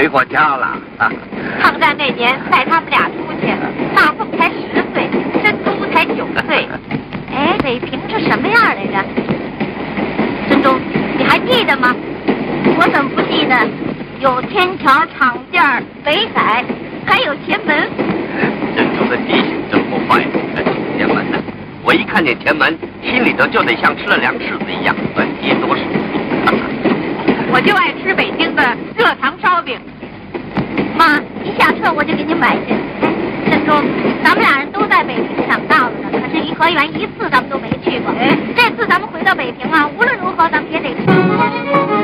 回过家了。抗战那年带他们俩出去，大凤才十岁，珍珠才九岁。哎，北平是什么样来着？珍珠，你还记得吗？我怎么不记得？有天桥、厂店、北海，还有前门。珍珠的记性真不坏。前门呢？我一看见前门，心里头就得像吃了凉柿子一样，你多舒服。我就爱吃北京的热糖烧饼。妈，一下车我就给你买去。哎，珍珠，咱们俩人都在北平长大了呢，可是颐和园一次咱们都没去过。哎，这次咱们回到北平啊，无论如何咱们也得去。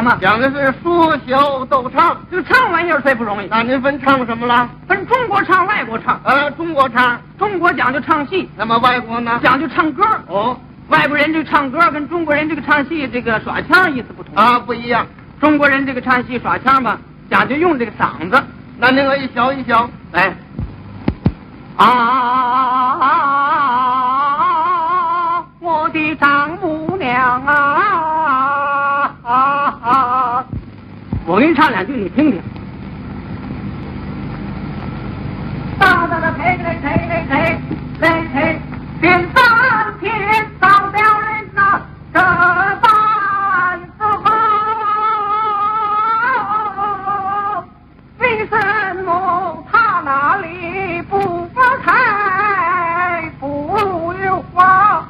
什么？讲的是说学逗唱。这个唱玩意儿最不容易。那您分唱什么了？分中国唱、外国唱。呃，中国唱，中国讲究唱戏。那么外国呢？讲究唱歌。哦，外国人这个唱歌跟中国人这个唱戏这个耍腔意思不同啊，不一样。中国人这个唱戏耍腔吧，讲究用这个嗓子。那您可以学一学，来。我给你唱两句，你听听。大大的，谁谁谁谁谁嘿嘿，点三天少了人呐，这般子好。为什么他那里不发财不有花？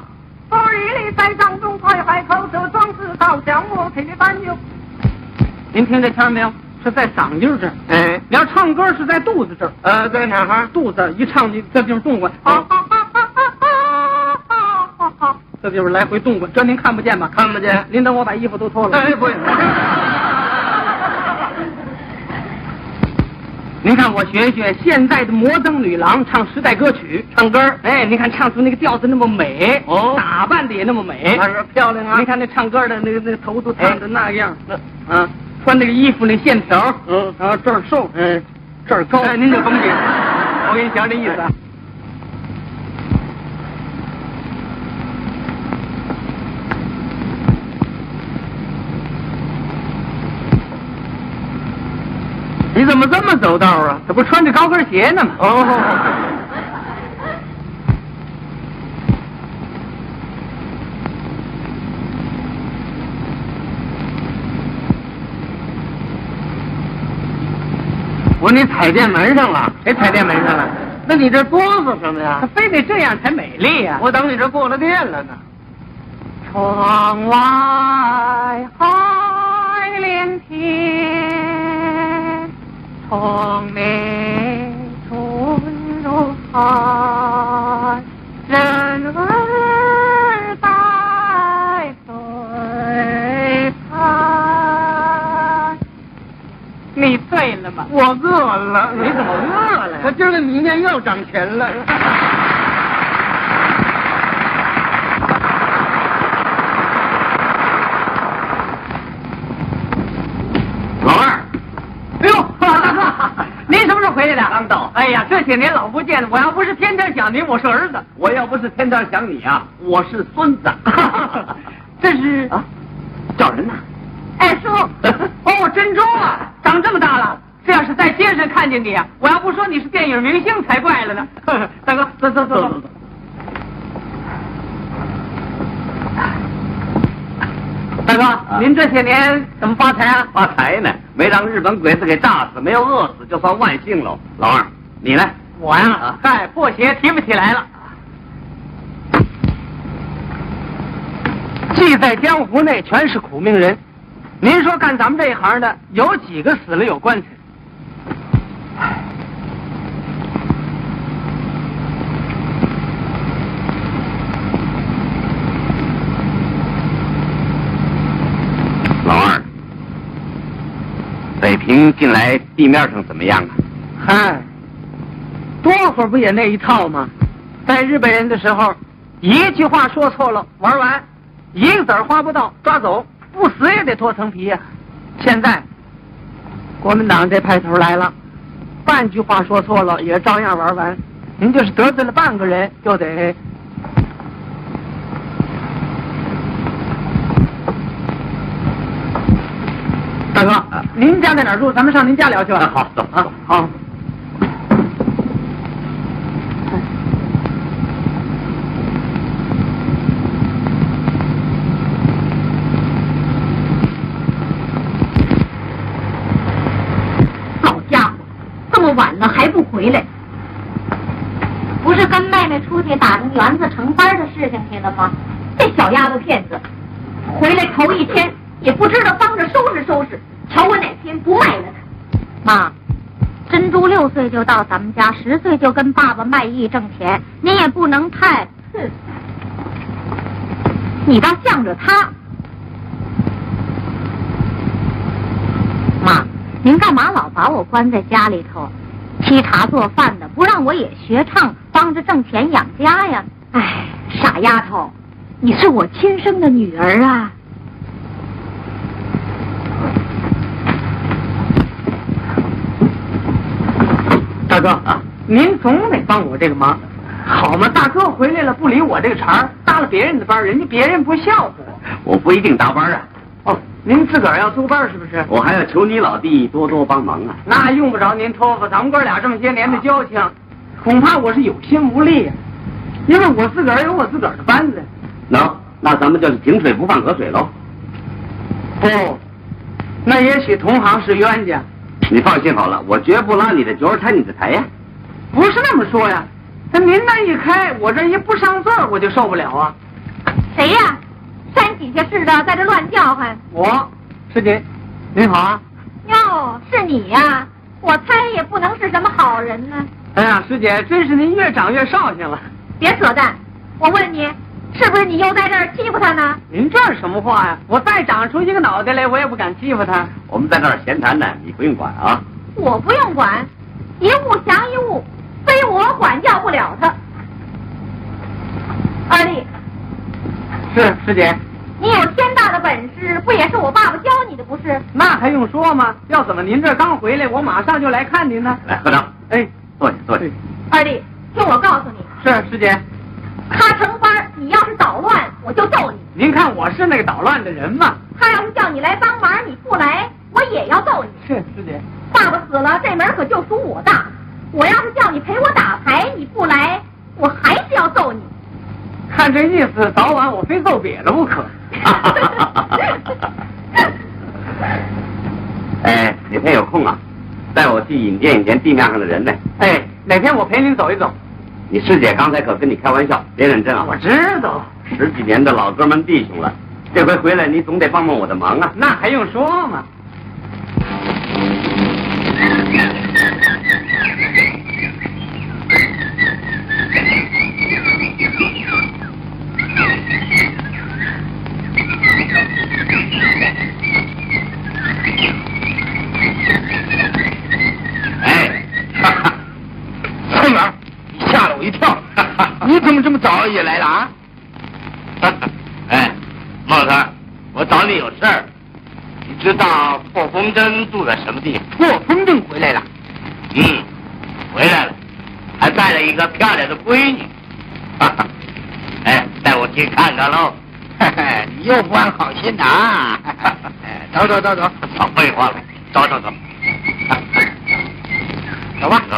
所以你在掌中快海口，这壮士好像我配的担忧。您听这腔没有？是在嗓音这儿。哎，你要唱歌是在肚子这儿。呃，在哪哈？肚子一唱，你这地方动过。啊这地方来回动过，这您看不见吧？看不见。您等我把衣服都脱了。哎，不用。您看我学一学现在的摩登女郎唱时代歌曲，唱歌。哎，您看唱出那个调子那么美，哦，打扮的也那么美，那是漂亮啊。您看那唱歌的那个那个头都烫的那样，啊。穿那个衣服那线条，嗯，然后这儿瘦，嗯，这儿高，哎，您就甭解，我给你讲这意思。你怎么这么走道啊？这不穿着高跟鞋呢吗？哦。我你踩电门上了？谁踩电门上了？那你这哆嗦什么他呀？非得这样才美丽呀、我等你这过了电了呢。窗外海连天，窗内春如海，我饿了，你怎么饿了呀我今儿个明天又涨钱了。老二，哎呦，大哥，您什么时候回来的？刚到哎呀，这些年老不见了，我要不是天天想您，我是儿子。我要不是天天想你啊，我是孙子。这是啊，找人呢？二叔，哦，珍珠啊，长这么大了。这要是在街上看见你啊，我要不说你是电影明星才怪了呢。大哥，走走走走走。大哥，您这些年怎么发财啊？发财呢，没让日本鬼子给炸死，没有饿死，就算万幸喽。老二，你呢？我呀啊，嗨，破鞋提不起来了。记在江湖内全是苦命人。您说干咱们这一行的，有几个死了有棺材？老二，北平近来地面上怎么样啊？嗨，多会儿不也那一套吗？在日本人的时候，一句话说错了，玩完，一个子儿花不到，抓走，不死也得脱层皮呀、现在，国民党这派头来了，半句话说错了也照样玩完。您就是得罪了半个人，就得大哥，您家在哪儿住？咱们上您家聊去吧。啊好走啊，好。好家伙，这么晚了还不回来？不是跟妹妹出去打听园子成班的事情去了吗？这小丫头片子，回来头一天也不知道帮着收拾收拾，瞧我哪天不卖了他！妈，珍珠六岁就到咱们家，十岁就跟爸爸卖艺挣钱，您也不能太……哼，你倒向着他。妈，您干嘛老把我关在家里头，沏茶做饭的，不让我也学唱，帮着挣钱养家呀？哎，傻丫头，你是我亲生的女儿啊！大哥啊，您总得帮我这个忙，好嘛？大哥回来了不理我这个茬儿，搭了别人的班儿，人家别人不笑话我。我不一定搭班啊，哦，您自个儿要租班儿是不是？我还要求你老弟多多帮忙啊。那用不着您托付，咱们哥俩这么些年的交情，恐怕我是有心无力呀、因为我自个儿有我自个儿的班子。能，那咱们就是井水不犯河水喽。不，那也许同行是冤家，你放心好了，我绝不拉你的角儿踩你的台呀。不是那么说呀。那您那一开，我这一不上座儿我就受不了啊。谁呀？山底下似的在这乱叫唤。我，师姐，您好啊。哟，是你呀？我猜也不能是什么好人呢。哎呀，师姐，真是您越长越绍兴了。别扯淡！我问你，是不是你又在这儿欺负他呢？您这是什么话呀？我再长出一个脑袋来，我也不敢欺负他。我们在这儿闲谈呢，你不用管啊。我不用管，一物降一物，非我管教不了他。二弟，是师姐，你有天大的本事，不也是我爸爸教你的不是？那还用说吗？要怎么您这刚回来，我马上就来看您呢？来，科长，哎，坐下，坐下。二弟，听我告诉你，是师姐，他成班，你要是捣乱，我就揍你；您看我是那个捣乱的人吗？他要是叫你来帮忙，你不来，我也要揍你。是师姐，爸爸死了，这门可就属我大。我要是叫你陪我打牌，你不来，我还是要揍你。看这意思，早晚我非揍瘪了不可。哎，哪天有空啊，带我去引荐引荐地面上的人呢。哎，哪天我陪您走一走。你师姐刚才可跟你开玩笑，别认真啊！我知道，十几年的老哥们弟兄了，这回回来你总得帮帮我的忙啊！那还用说吗？哎，哈哈，村员，你吓了我一跳！你怎么这么早也来了啊？哎，茂子，我找你有事儿。你知道破风筝住在什么地方？破风筝回来了。嗯，回来了，还带了一个漂亮的闺女。哎，带我去看看喽。你又不安好心啊！走走走走，少废话了，走走走。走吧。走。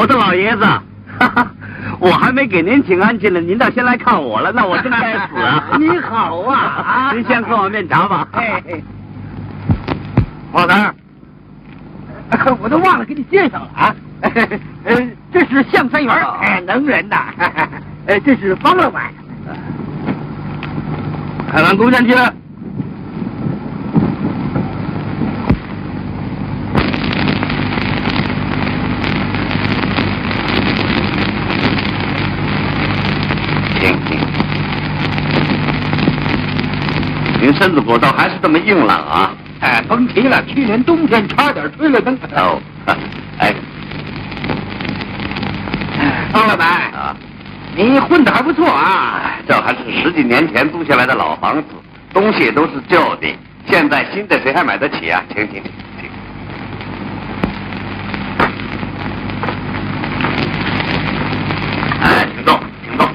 我的老爷子，哈哈，我还没给您请安去呢，您倒先来看我了，那我真该死啊！你好啊啊 您先喝碗面茶吧。老头儿，我都忘了给你介绍了啊。呃，这是向三元，哎，能人呐。呃，这是方老板。海南工商去。行行，您身子骨倒还是这么硬朗啊！哎，甭提了，去年冬天差点吹了灯。哦，哎，方老板，啊，你混的还不错啊。这还是十几年前租下来的老房子，东西都是旧的，现在新的谁还买得起啊？请请请请。哎，请坐，请坐。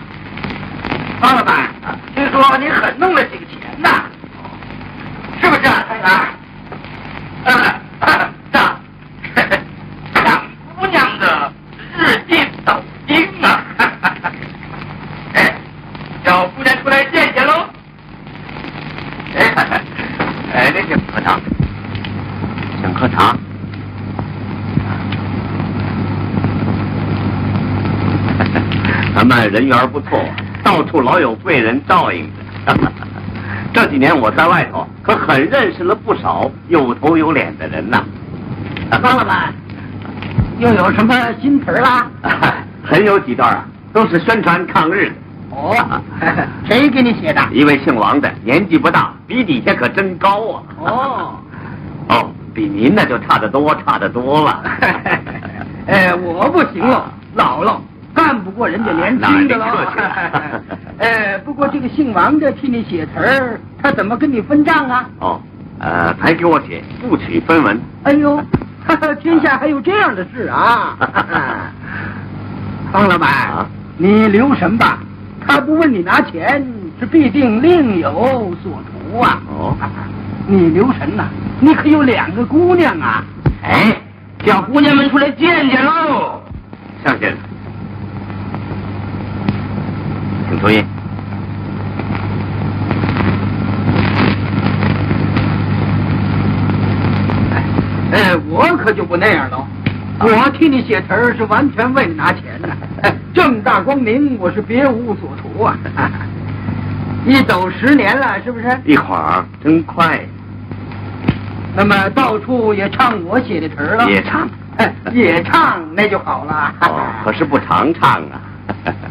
方老板，听说你很弄了几个钱呐？是不是啊，三元？啊，大，像姑娘的日进斗金啊！哎，叫姑娘出来见见喽！哎，哎，那请喝茶，请喝茶。咱们人缘不错，到处老有贵人照应着。这几年我在外头可很认识了不少有头有脸的人呐。方老板，又有什么新词儿啦？很有几段啊，都是宣传抗日的。哦，谁给你写的？一位姓王的，年纪不大，比底下可真高啊。哦，哦，比您那就差得多，差得多了。哎，我不行了，老了，过人家年轻的了。哎，不过这个姓王的替你写词儿，他怎么跟你分账啊？哦，呃，才给我写不取分文。哎呦，天下还有这样的事啊！方老板，啊你留神吧，他不问你拿钱，是必定另有所图啊！哦，你留神呐、你可有两个姑娘啊！哎，叫姑娘们出来见见喽！向先生，请注意。哎，我可就不那样了，我替你写词儿是完全为了拿钱的，哎正大光明，我是别无所图啊！一走十年了，是不是？一会儿真快，那么到处也唱我写的词儿了，也唱。哎也唱，那就好了。哦，可是不常唱啊。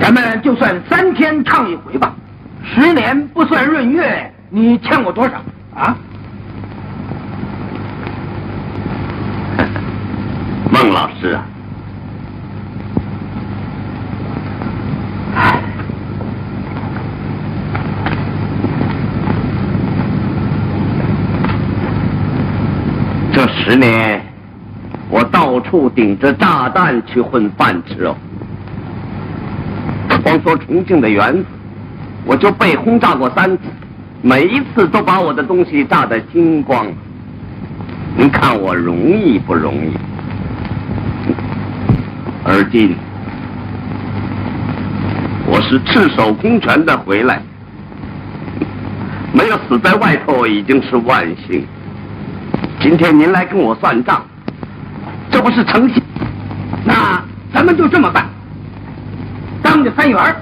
咱们就算三天唱一回吧。十年不算闰月你欠我多少？啊？孟老师啊。这十年我到处顶着炸弹去混饭吃哦。光说重庆的园子，我就被轰炸过三次，每一次都把我的东西炸得精光。您看我容易不容易？而今，我是赤手空拳的回来，没有死在外头已经是万幸。今天您来跟我算账，这不是诚信？那咱们就这么办。当着三元，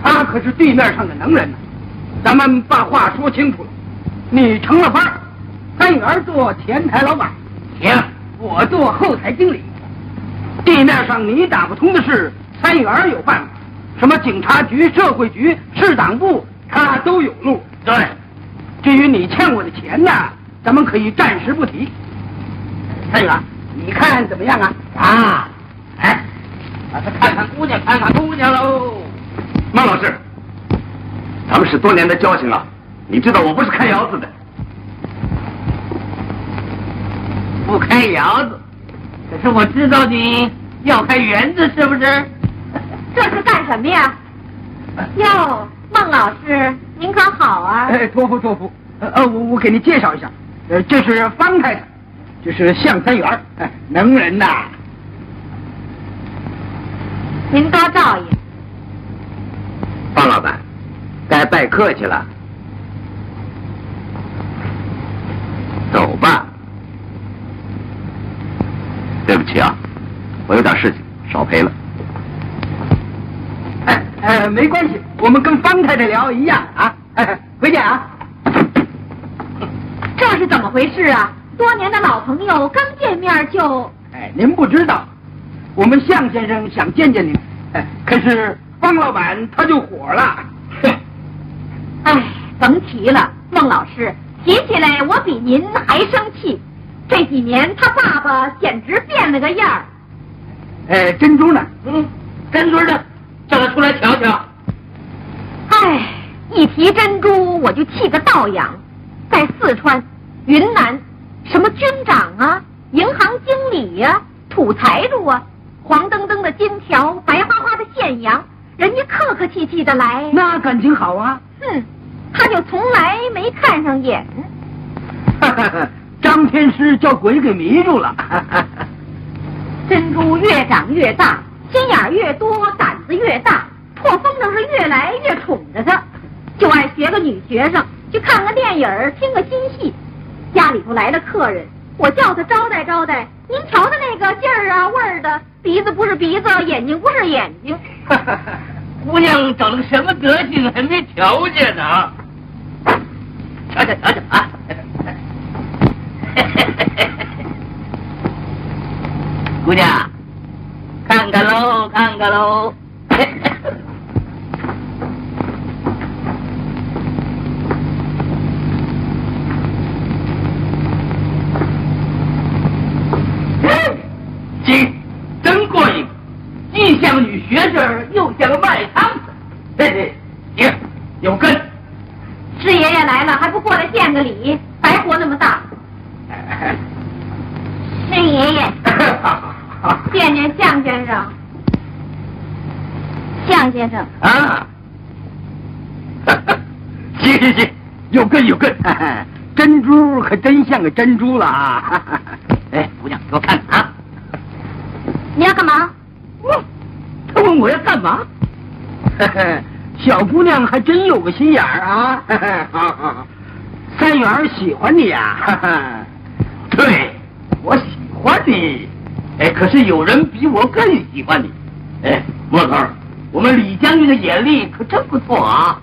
他可是地面上的能人呢。咱们把话说清楚了，你成了班，三元做前台老板，行，我做后台经理。地面上你打不通的事，三元有办法。什么警察局、社会局、市党部，他都有路。对，至于你欠我的钱呢，咱们可以暂时不提。三元，你看怎么样啊？啊，哎，看看姑娘，看看姑娘喽。孟老师，咱们是多年的交情啊，你知道我不是开窑子的。不开窑子，可是我知道你要开园子，是不是？这是干什么呀？哟，孟老师，您可好啊？哎，托付托付。呃呃，我我给您介绍一下，呃，这是方太太，这是向三元，哎，能人呐。您多照应。方老板，该拜客气了。走吧。对不起啊，我有点事情，少陪了。哎哎，没关系，我们跟方太太聊一样啊。哎，回见啊。这是怎么回事啊？多年的老朋友刚见面就……哎，您不知道，我们向先生想见见您，哎，可是方老板他就火了。哎，甭提了，孟老师，提起来我比您还生气。这几年他爸爸简直变了个样儿。哎，珍珠呢？嗯，珍珠呢？叫他出来瞧瞧。哎，一提珍珠我就气个倒仰。在四川、云南，什么军长啊、银行经理呀、土财主啊，黄澄澄的金条，白花花的现洋，人家客客气气的来，那感情好啊。哼，他就从来没看上眼。张天师叫鬼给迷住了。珍珠越长越大，心眼越多，胆子越大，破风筝是越来越宠着他，就爱学个女学生。去看个电影，听个新戏。家里头来了客人，我叫他招待招待。您瞧他那个劲儿啊，味儿的，鼻子不是鼻子，眼睛不是眼睛。姑娘长了个什么德行，还没瞧见呢？瞧瞧瞧瞧啊！姑娘，看看喽，看看喽。行，真过瘾，既像个女学生，又像个卖汤的。嘿嘿，行，有根。师爷爷来了，还不过来见个礼？白活那么大。师爷爷，见见向先生。向先生，啊，行行行，有根有根。珍珠可真像个珍珠了啊！哎，姑娘，给我看看啊。你要干嘛？他问我要干嘛？小姑娘还真有个心眼儿啊！三元喜欢你呀、对，我喜欢你。哎，可是有人比我更喜欢你。哎，莫头儿，我们李将军的眼力可真不错啊。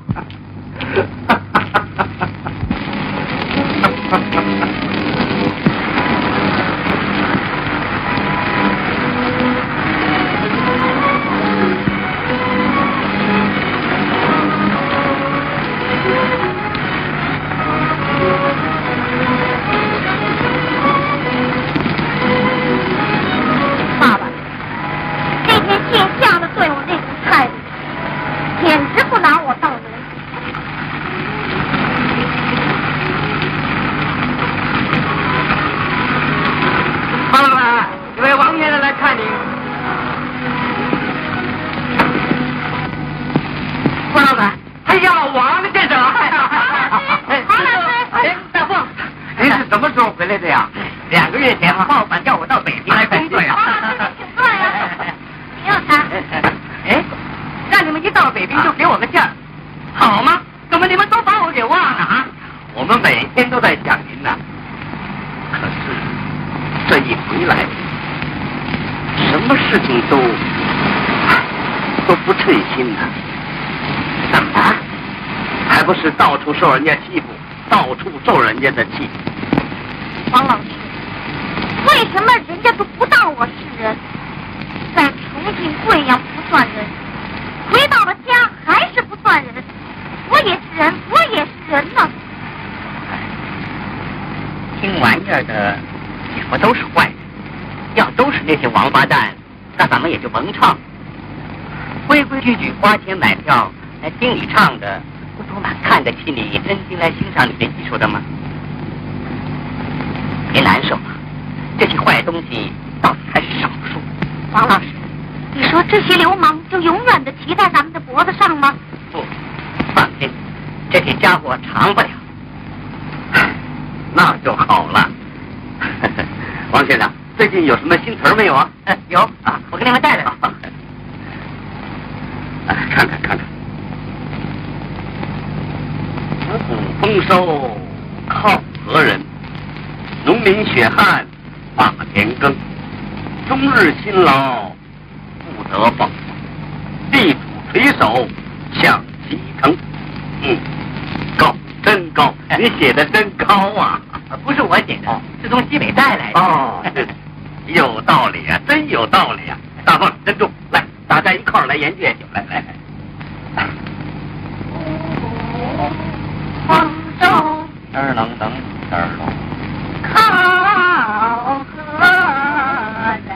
这些家伙长不了。那就好了。王先生，最近有什么新词儿没有啊？有啊，我给你们带来了。看看看看，五谷丰收靠何人？农民血汗把田耕，终日辛劳不得报，地主垂手抢其成。嗯，高，你写的真高啊！不是我写的，是从西北带来的。哦，有道理啊，真有道理啊！大凤、珍重，来，大家一块儿来研究研究，来来来。丰收儿冷冷儿冷。靠何人？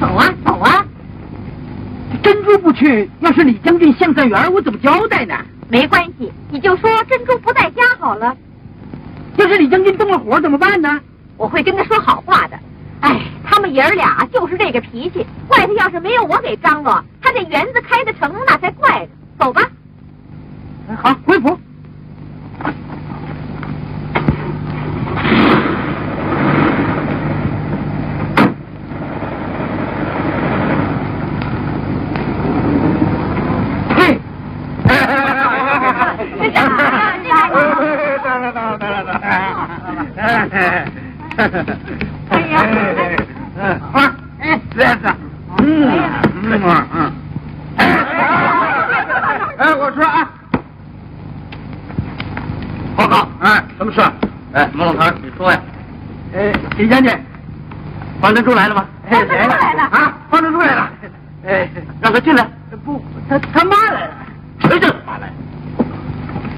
走啊走啊！珍珠不去，要是李将军向善园，我怎么交代呢？没关系，你就说珍珠不在家好了。要是李将军动了火怎么办呢？我会跟他说好话的。哎，他们爷儿俩就是这个脾气，怪他要是没有我给张罗，他这园子开得成那才怪呢。走吧。好，回府。嘿，哎呀，好，哎，这样子，嗯嗯嗯，哎，我说啊。报告，哎，什么事？哎，毛老头，你说呀。哎，李将军，方珍珠来了吗？方珍珠来了啊，方珍珠来了。哎，让他进来。不，他他妈来了。谁叫他妈来？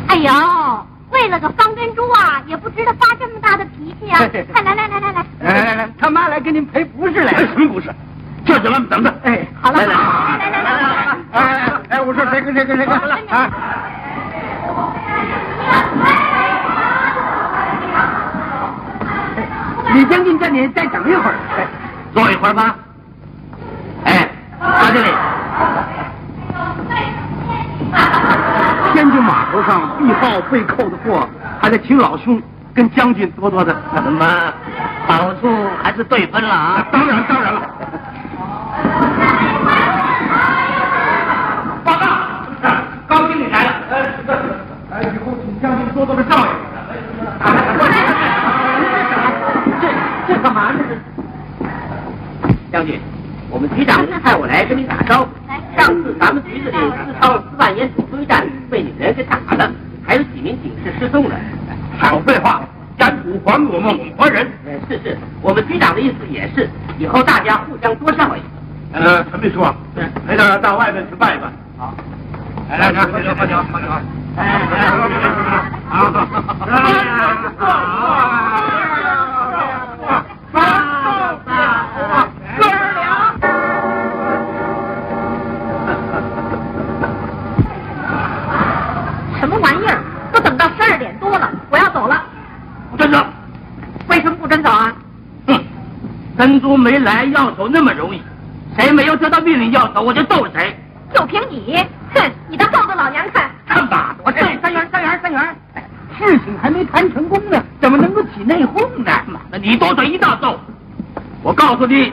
哎呦，为了个方珍珠啊，也不知道发这么大的脾气啊！快来来来来来，来来来，他妈来给您赔不是来了。什么不是？叫起来，等等。哎，好了，来来来来来来来，哎哎，我说谁跟谁跟谁跟啊？李将军叫你再等一会儿，哎坐一会儿吧。哎，到这里。天津码头上必报被扣的货，还得请老兄跟将军多多的。怎么，好处还是对分了啊？当然当然了。报告，高经理来了。哎，以后请将军多多的照应。这这干嘛这是？将军，我们局长派我来跟你打招呼。上次咱们局子里自掏四万元主推战被你们人给打了，还有几名警士失踪了。少废话，将土还给我们五个人。是是，我们局长的意思也是，以后大家互相多照应。呃，陈秘书啊，没事到外面去拜拜。好，来来来，喝酒喝酒喝酒。哎哎，好，哥儿俩。什么玩意儿？都等到十二点多了，我要走了。不准走！为什么不准走啊？哼，珍珠没来，要走那么容易？谁没有得到命令要走，我就揍谁。就凭你，哼，你的后头老娘看。看吧，我这三还没谈成功呢，怎么能够起内讧呢？妈的，你多嘴一大揍！我告诉你，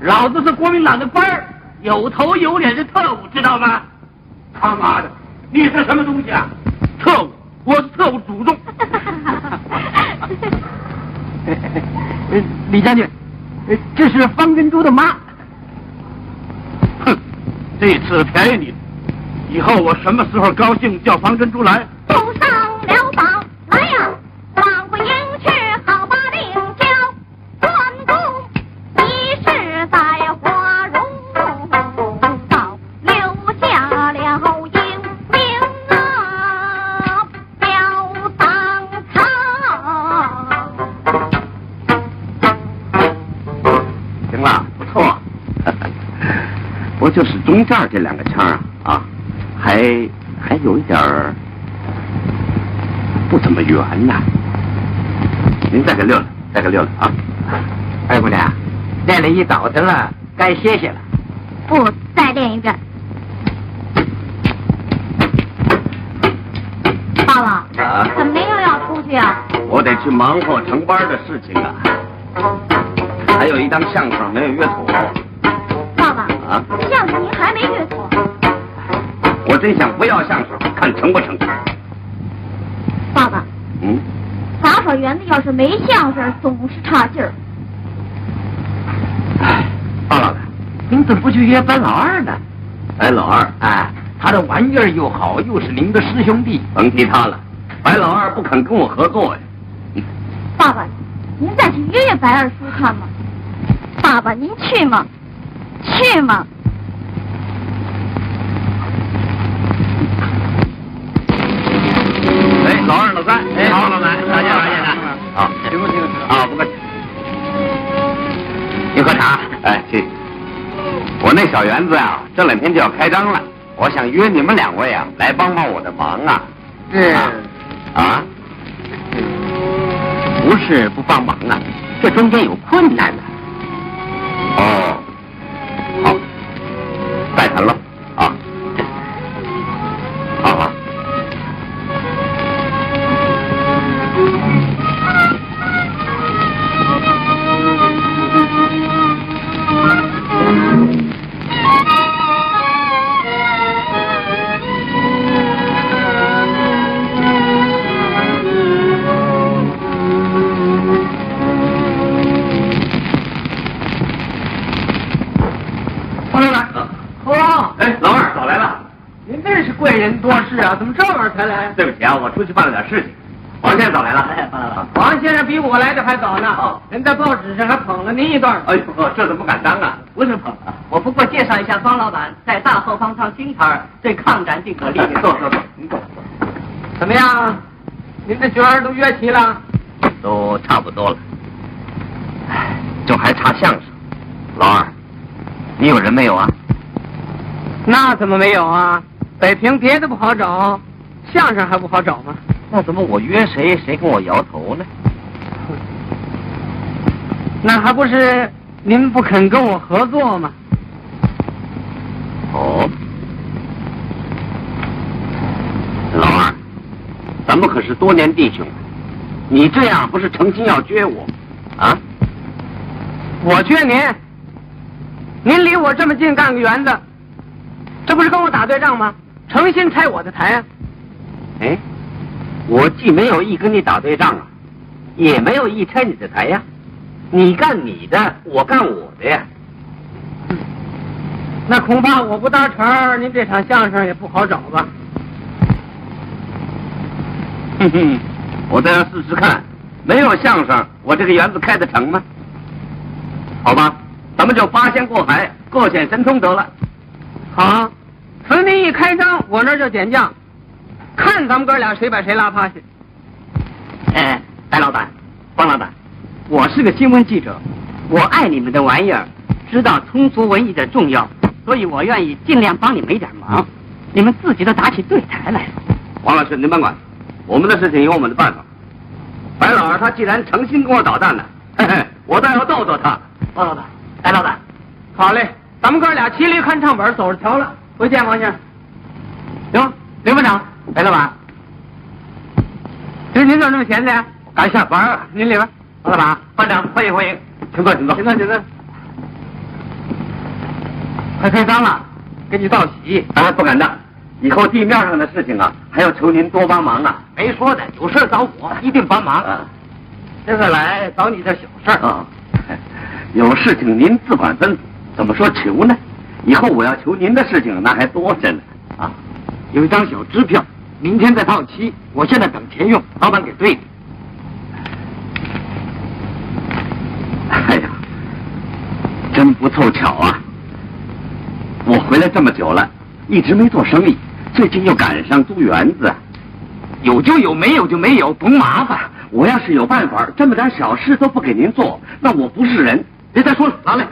老子是国民党的官儿，有头有脸的特务，知道吗？他妈的，你是什么东西啊？特务，我是特务祖宗。李将军，这是方珍珠的妈。哼，这次便宜你了。以后我什么时候高兴叫方珍珠来？谢谢了。约白老二呢？白老二，哎，他的玩意儿又好，又是您的师兄弟。甭提他了，白老二不肯跟我合作呀。爸爸，您再去约约白二叔看嘛。爸爸，您去吗？去吗？小园子啊，这两天就要开张了，我想约你们两位啊，来帮帮我的忙啊。是啊啊，不是不帮忙啊？这中间有困难呢、哦，一段。哎呦，这怎么敢当啊？不是捧啊。我不过介绍一下方老板在大后方上金牌儿对抗战尽可力。坐坐坐，您坐。怎么样？您的角儿都约齐了？都差不多了。哎，就还差相声。老二，你有人没有啊？那怎么没有啊？北平别的不好找，相声还不好找吗？那怎么我约谁谁跟我摇头呢？那还不是您不肯跟我合作吗？哦，老二，咱们可是多年弟兄，你这样不是诚心要撅我啊？我撅您，您离我这么近干个园子，这不是跟我打对仗吗？诚心拆我的台啊！哎，我既没有意跟你打对仗啊，也没有意拆你的台呀。你干你的，我干我的呀。那恐怕我不搭茬儿，您这场相声也不好找吧？哼哼，我倒要试试看，没有相声，我这个园子开得成吗？好吧，咱们就八仙过海，各显神通得了。好，此您一开张，我那儿就点将，看咱们哥俩谁把谁拉趴下。哎，白老板，方老板，我是个新闻记者，我爱你们的玩意儿，知道通俗文艺的重要，所以我愿意尽量帮你们一点忙。你们自己都打起对台来了。王老师，您甭管，我们的事情有我们的办法。白老二他既然诚心跟我捣蛋呢，嘿嘿，我倒要逗逗他。王老板，白老板，好嘞，咱们哥俩骑驴看唱本，走着瞧了。回见，王先生。行，刘班长，白老板，今儿您这么闲的？刚下班啊。您里边，王老板，班长，欢迎欢迎，请坐，请坐，请坐，请坐。快开张了，给你道喜。啊，不敢当，以后地面上的事情啊，还要求您多帮忙啊。没说的，有事找我，一定帮忙。啊这次来找你点小事儿。啊，有事情您自管吩咐。怎么说求呢？以后我要求您的事情那还多着呢。啊，有一张小支票，明天再到期，我现在等钱用，老板给兑的。哎呀，真不凑巧啊！我回来这么久了，一直没做生意，最近又赶上租园子，有就有，没有就没有，甭麻烦。我要是有办法，这么点小事都不给您做，那我不是人。别再说了，拿来。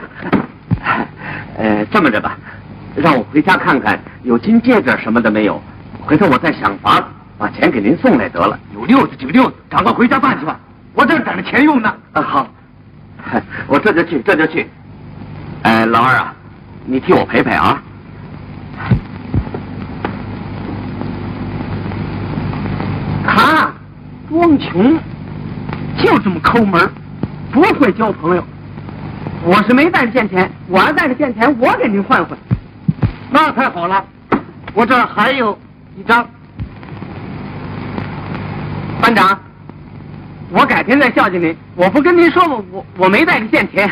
呃，这么着吧，让我回家看看有金戒指什么的没有，回头我再想法把钱给您送来得了。有六子就六子，赶快回家办去吧，我这等着钱用呢。啊，好，我这就去，这就去。哎，老二啊，你替我陪陪啊。他装穷，就这么抠门，不会交朋友。我是没带着现钱，我要带着现钱，我给您换换。那太好了，我这儿还有一张。班长，我改天再孝敬您。我不跟您说吗？我我没带着现钱。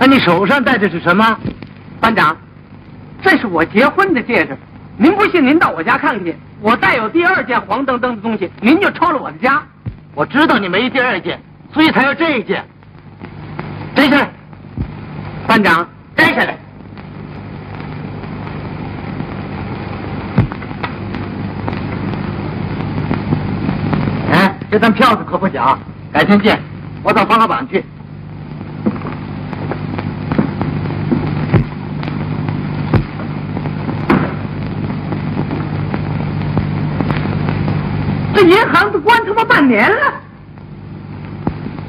那你手上戴的是什么？班长，这是我结婚的戒指。您不信，您到我家看看去。我带有第二件黄澄澄的东西，您就抄了我的家。我知道你没第二件，所以才要这一件。摘下来，班长，摘下来。哎，这张票子可不假，改天见。我找方老板去。这银行都关他妈半年了。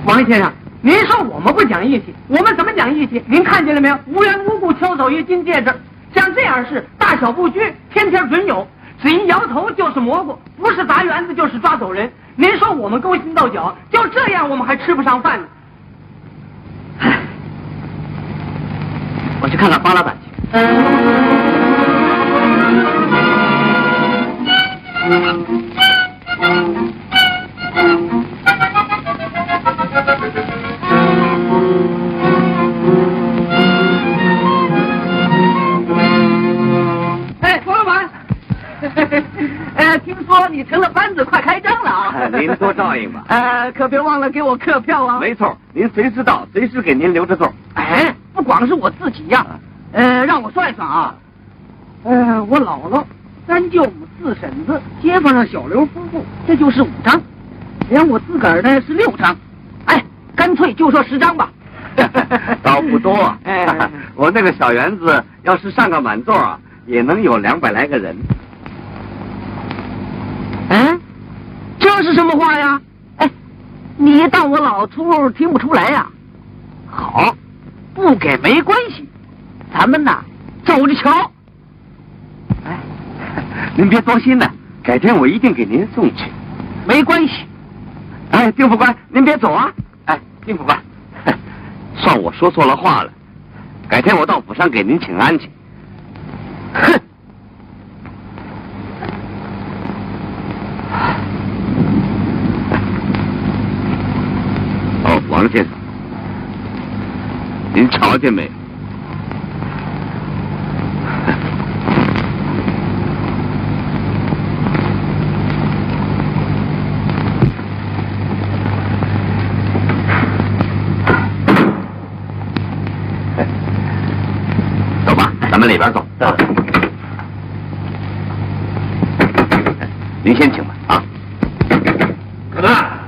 王先生，您说我们不讲义气，我们怎么讲义气？您看见了没有？无缘无故敲走一金戒指，像这样事大小不拘，天天准有。只一摇头就是蘑菇，不是砸园子就是抓走人。您说我们勾心斗角，就这样我们还吃不上饭呢。唉，我去看看方老板去。哎，冯老板，呃，听说你成了班子，快开张了啊！您多照应吧呃，可别忘了给我客票啊！没错，您随时到，随时给您留着座。哎，不光是我自己呀、呃，让我算算啊，呃，我姥姥、三舅母、四婶子、街坊上小刘夫妇，这就是五张，连我自个儿呢是六张，哎，干脆就说十张吧。倒不多，哎，我那个小园子要是上个满座啊，也能有两百来个人。哎，这是什么话呀？哎，你当我老粗听不出来呀、好，不给没关系，咱们呐走着瞧。您别多心呢，改天我一定给您送去。没关系。哎，丁副官，您别走啊！哎，丁副官，算我说错了话了，改天我到府上给您请安去。哼，哦，王先生，您瞧见没有？走吧，咱们里边走。您先请吧，啊。可能啊，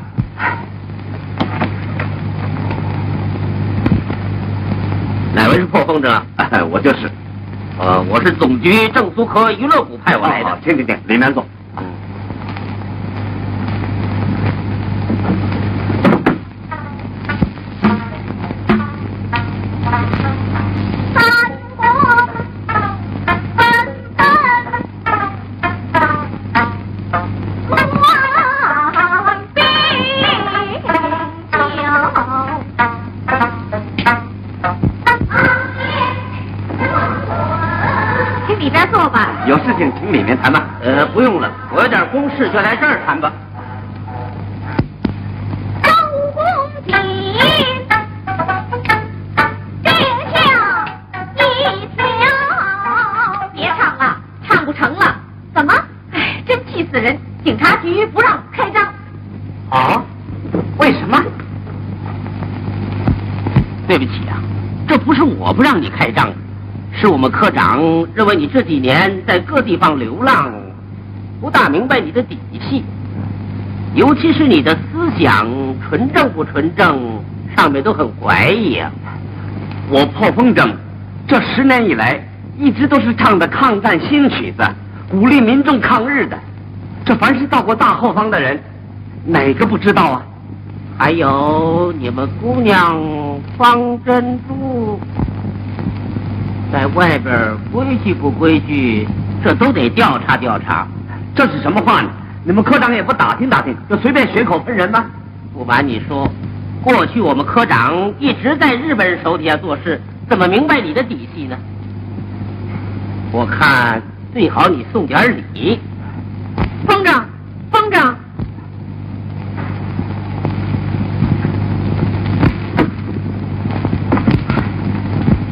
哪位是破风筝？哎，我就是。呃，我是总局政苏科娱乐股派我来的。哦请请请，里面坐这几年在各地方流浪，不大明白你的底细，尤其是你的思想纯正不纯正，上面都很怀疑啊。我破风筝这十年以来，一直都是唱的抗战新曲子，鼓励民众抗日的。这凡是到过大后方的人，哪个不知道啊？还有你们姑娘方珍珠，在外边规矩不规矩，这都得调查调查。这是什么话呢？你们科长也不打听打听，就随便血口喷人吗？不瞒你说，过去我们科长一直在日本人手底下做事，怎么明白你的底细呢？我看最好你送点礼。风筝，风筝。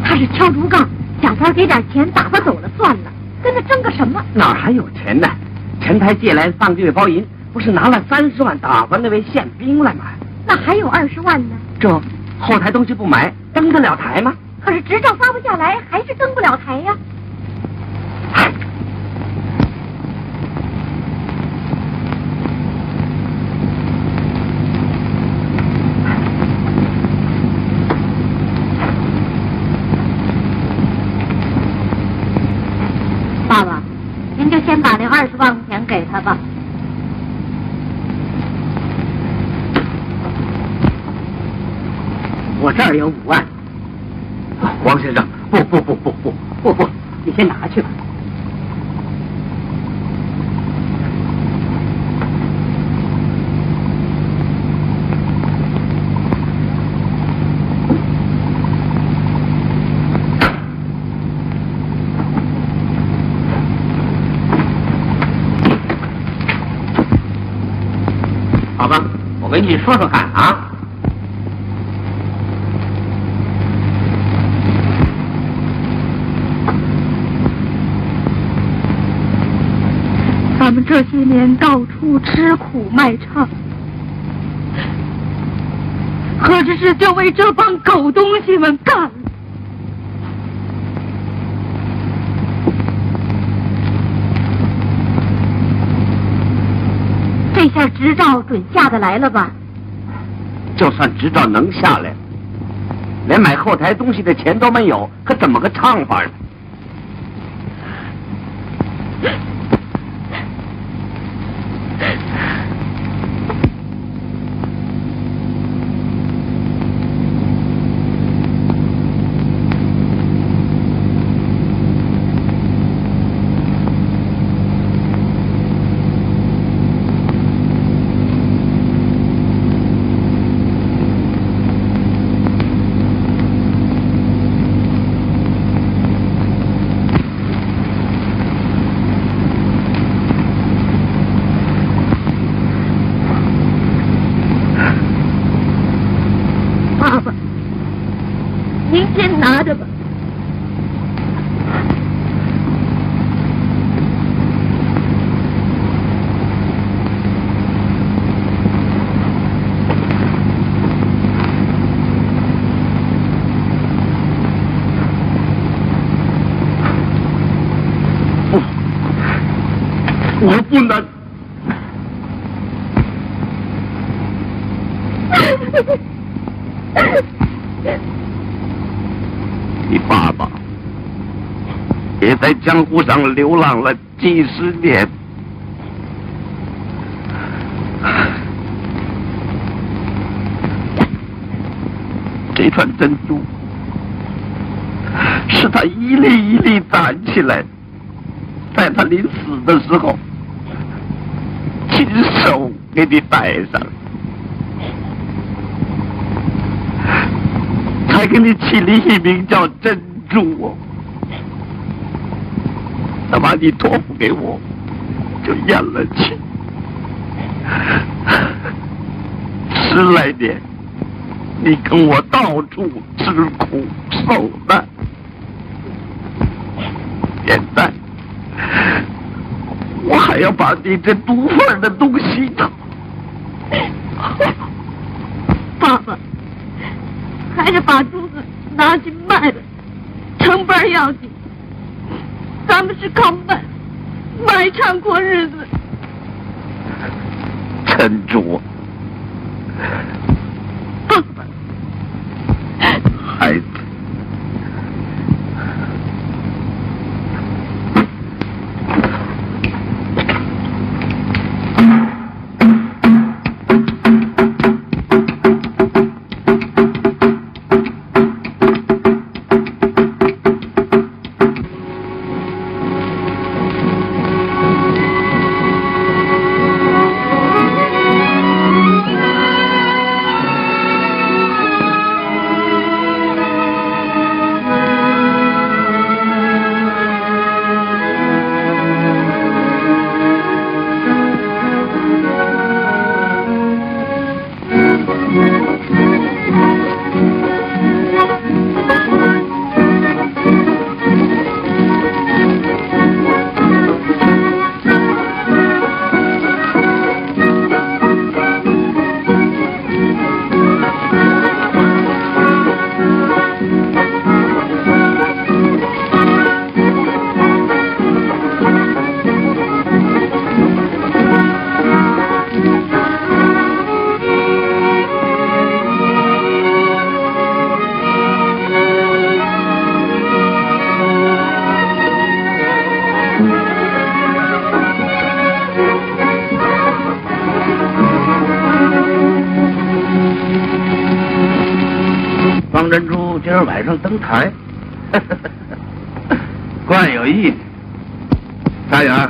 他是敲竹杠，小三给点钱打发走了算了，跟他争个什么？哪还有钱呢？前台借来半个月包银，不是拿了三十万打发那位宪兵了吗？那还有二十万呢。这后台东西不买，登得了台吗？可是执照发不下来，还是登不了台呀。爸爸，您就先把那二十万块钱给他吧。我这儿有五万。王先生，不不不不不不不，你先拿去吧。好吧，我跟你说说看啊。咱们这些年到处吃苦卖唱，何止是就为这帮狗东西们干？这下执照准下得来了吧？就算执照能下来，连买后台东西的钱都没有，可怎么个唱法呢？爸爸，您先拿着吧。我不能。你爸爸也在江湖上流浪了几十年，这串珍珠是他一粒一粒攒起来，在他临死的时候手给你戴上。还给你起了一名叫珍珠。他把你托付给我，就咽了气。十来年，你跟我到处吃苦受难，现在还要把你这毒贩的东西呢。爸爸，还是把珠子拿去卖了，成本要紧。咱们是靠卖卖唱过日子。陈卓，珍珠今儿晚上登台，怪有意思。沙远，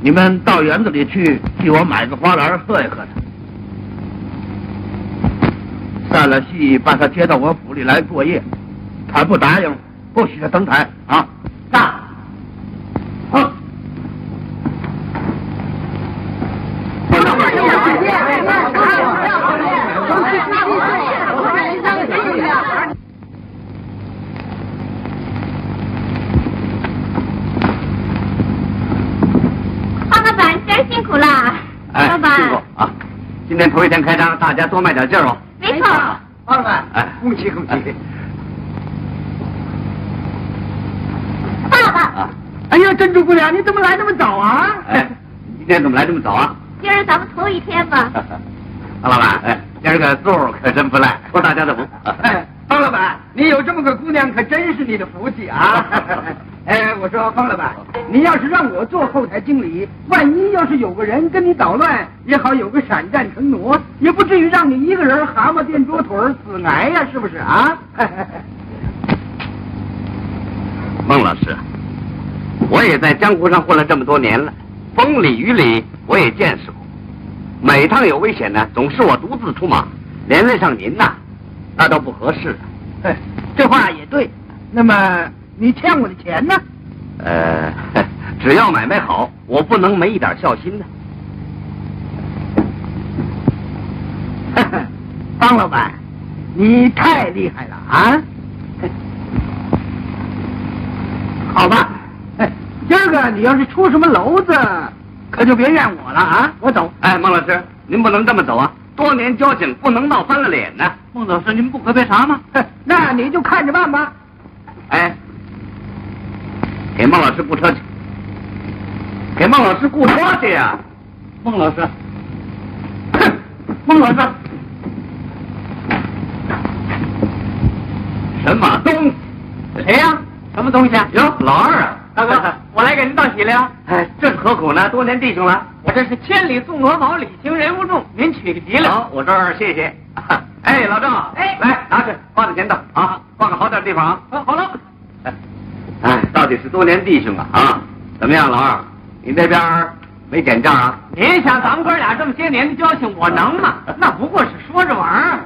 你们到园子里去替我买个花篮贺一贺他。散了戏，把他接到我府里来过夜。他不答应，不许他登台啊！大，好。方老板真辛苦了，哎，老板辛苦啊！今天头一天开张，大家多卖点劲儿哦。没错。王老板，哎，恭喜恭喜！爸爸，啊，哎呀，珍珠姑娘，你怎么来那么早啊？哎，你今天怎么来这么早啊？今儿咱们头一天吧。王老板，哎，今儿个座儿可真不赖，托大家的福。哎，方老板，你有这么个姑娘，可真是你的福气啊！哎，我说方老板，你要是让我做后台经理，万一要是有个人跟你捣乱，也好有个闪战腾挪，也不至于让你一个人蛤蟆垫桌腿儿死挨呀，是不是啊？孟老师，我也在江湖上混了这么多年了，风里雨里我也见识过。每趟有危险呢，总是我独自出马，连累上您呐，那倒不合适。哎，这话也对。那么你欠我的钱呢？呃，只要买卖好，我不能没一点孝心呢。方老板，你太厉害了啊！好吧，哎，今儿个你要是出什么娄子，可就别怨我了啊！我走。哎，孟老师，您不能这么走啊！多年交情，不能闹翻了脸呢。孟老师，您不喝杯茶吗？那你就看着办吧。哎，给孟老师雇车去，给孟老师雇车去呀、孟老师，哼，孟老师，什么东西？谁呀、什么东西啊？哟，老二啊，大哥，我来给您道喜了呀！哎，这是何苦呢？多年弟兄了。我这是千里送鹅毛，礼轻人不重，您取个吉利。好，我这儿谢谢。哎，老郑，哎来拿去放在前头啊，放个好点地方啊。啊，好了，哎，到底是多年弟兄啊啊！怎么样，老二，你那边没减价啊？您想咱们哥俩这么些年的交情，我能吗？那不过是说着玩儿。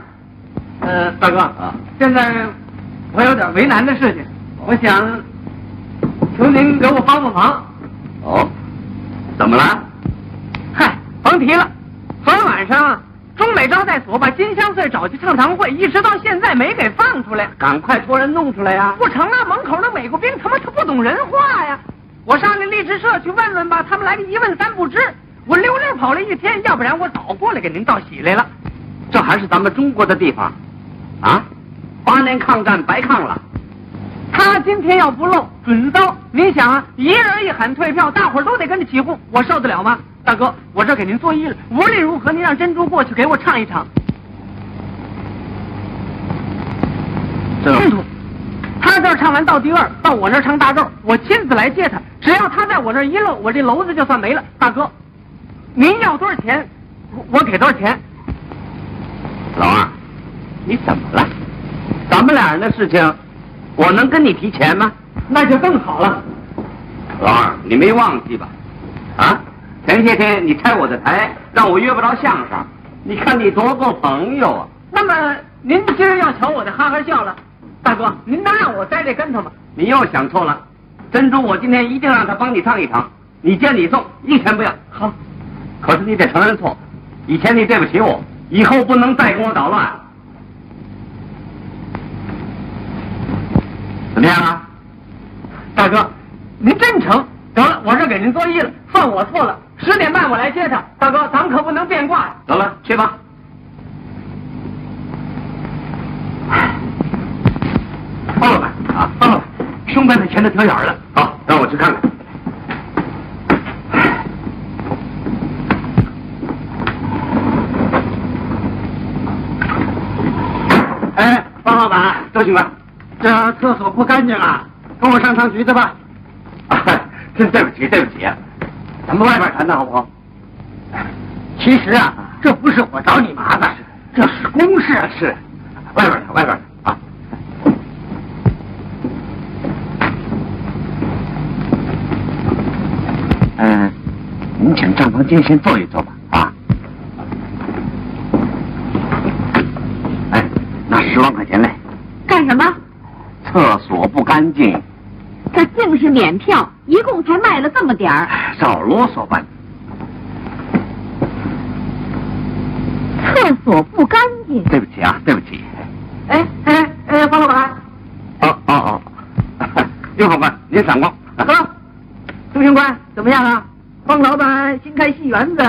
呃，大哥啊，现在我有点为难的事情，我想求您给我帮帮忙。哦，怎么了？嗨，甭提了，昨天晚上啊，中美招待所把金香穗找去唱堂会，一直到现在没给放出来。赶快托人弄出来呀！不成啊，门口那美国兵他妈他不懂人话呀！我上那励志社去问问吧，他们来个一问三不知。我溜溜跑了一天，要不然我早过来给您道喜来了。这还是咱们中国的地方，啊！八年抗战白抗了。他今天要不露，准遭。您想啊，一人一喊退票，大伙儿都得跟着起哄，我受得了吗？大哥，我这给您作揖了。无论如何，您让珍珠过去给我唱一场。这冲突。他这儿唱完到第二，到我这儿唱大咒，我亲自来接他。只要他在我这儿一露，我这篓子就算没了。大哥，您要多少钱，我我给多少钱。老二，你怎么了？咱们俩人的事情，我能跟你提钱吗？那就更好了。老二，你没忘记吧？啊，前些天你拆我的台，让我约不着相声，你看你多够朋友啊！那么您今儿要瞧我的哈哈笑了，大哥，您能让我栽这跟头吗？你又想错了，珍珠，我今天一定让他帮你唱一场，你接你送，一钱不要。好，可是你得承认错，以前你对不起我，以后不能再跟我捣乱。怎么样啊？大哥，您真成。得了，我这给您作揖了，算我错了。十点半我来接他，大哥，咱们可不能变卦呀。得了，去吧。方老板啊，方老板，兄弟的钱都挑眼了。好，让我去看看。哎，方老板，周警官，这厕所不干净啊，跟我上趟局子吧。啊，真对不起，对不起，咱们外边谈谈好不好？其实啊，这不是我找你麻烦，这是公事啊。是，外边的，外边的啊。嗯，您请账房间先坐一坐吧，啊。哎，拿十万块钱来。干什么？厕所不干净，这净是免票，一共才卖了这么点儿。少啰嗦吧。厕所不干净，对不起啊，对不起。哎哎哎，方老板，哦哦哦，刘老板，您闪光。哥，朱巡官怎么样啊？方老板新开戏园子，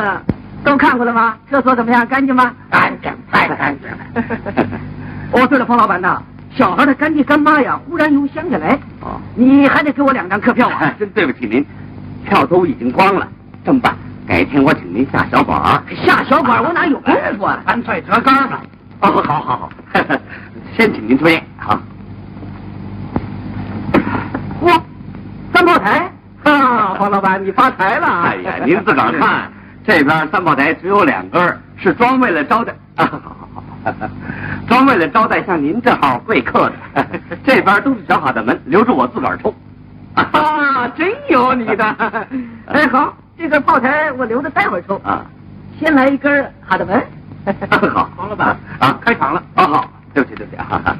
都看过了吗？厕所怎么样？干净吗？干净，太干净了。哦，对了，方老板呐，小孩的干爹干妈呀，忽然又想起来，哦，你还得给我两张客票啊。真对不起您，票都已经光了。这么办？改天我请您下小馆儿。下小馆我哪有功夫啊？干脆折杆吧。哦，好好好，先请您出宴。好。嚯，三炮台 啊，黄老板你发财了。哎呀，您自个儿看，这边三炮台只有两根，是专为了招待啊，好好好，专为了招待像您这号贵客的。这边都是小哈的门，留着我自个儿抽。啊，真有你的！哎，好，这个炮台我留着待会儿抽。啊，先来一根哈的门。好，黄老板啊，开场了。哦，好，对不起，对不起啊。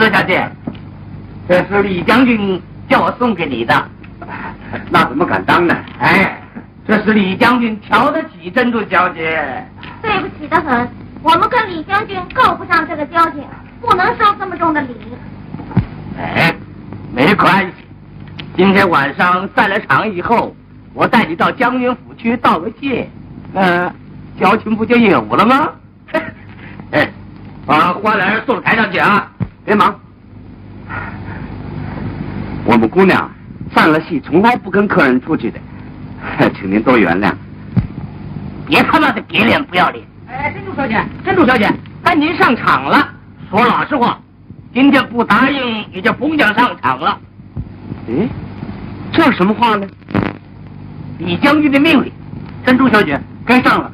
珍珠小姐，这是李将军叫我送给你的。那怎么敢当呢？哎，这是李将军瞧得起珍珠小姐。对不起的很，我们跟李将军够不上这个交情，不能收这么重的礼。哎，没关系，今天晚上散了场以后，我带你到将军府去道个谢，呃，交情不就有了吗？哎，把花篮送台上去啊！别忙，我们姑娘散了戏从来不跟客人出去的，请您多原谅。别他妈的给脸不要脸！哎，珍珠小姐，珍珠小姐，该您上场了。说老实话，今天不答应，你就甭想上场了。哎，这是什么话呢？李将军的命令，珍珠小姐该上了。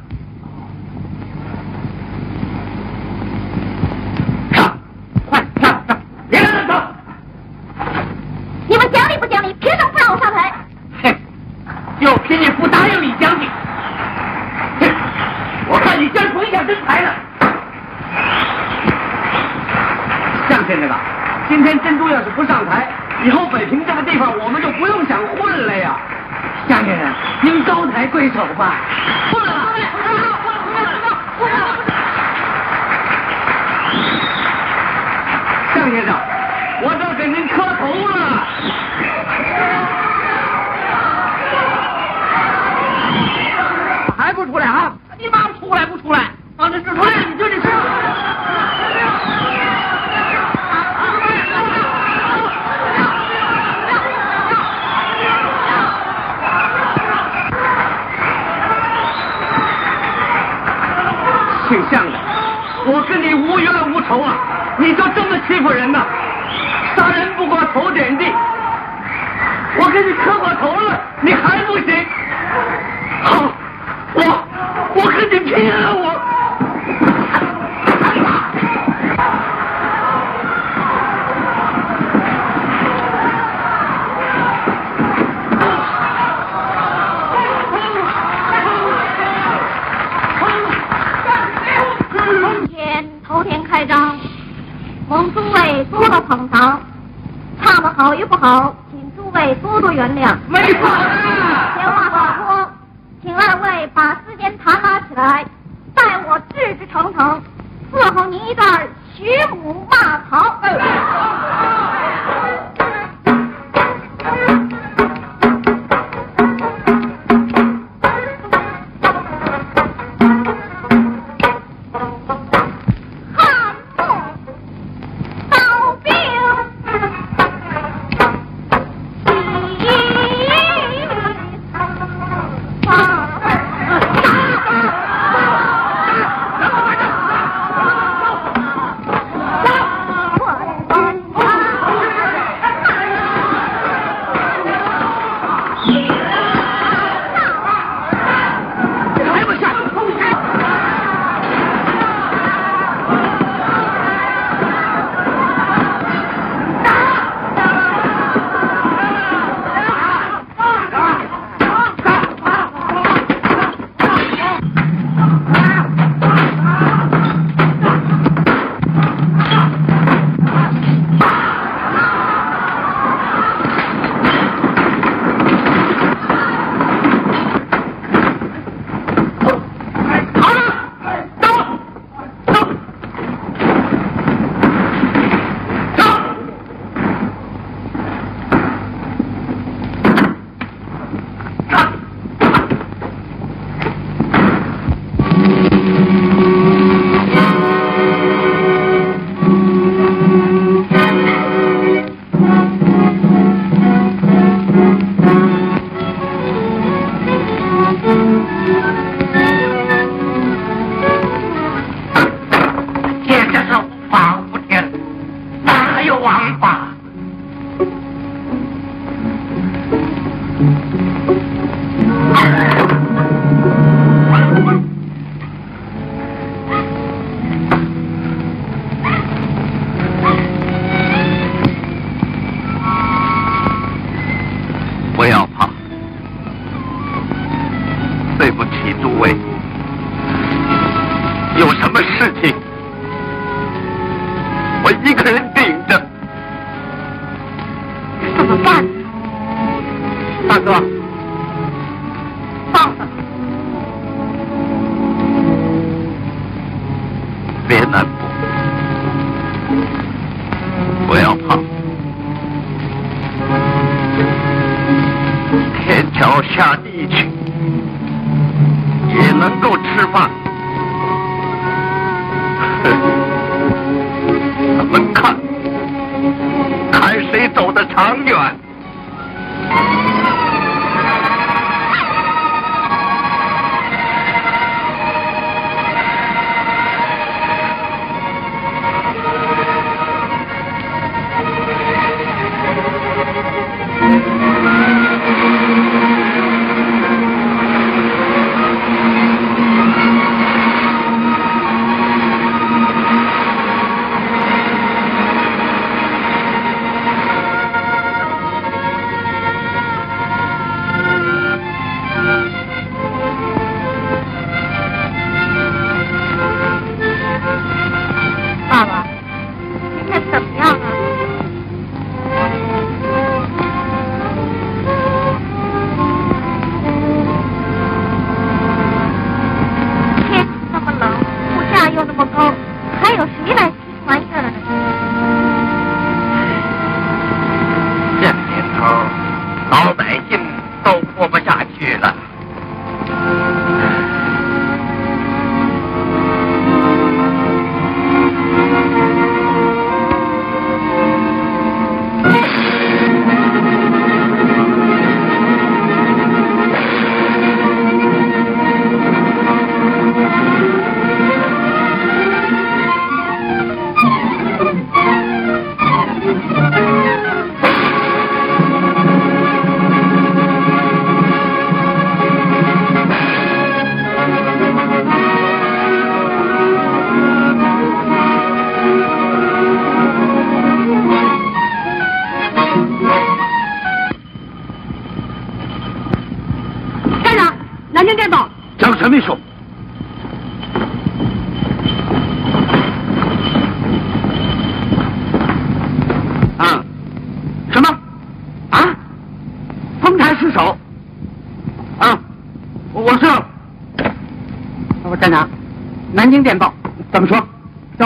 长远。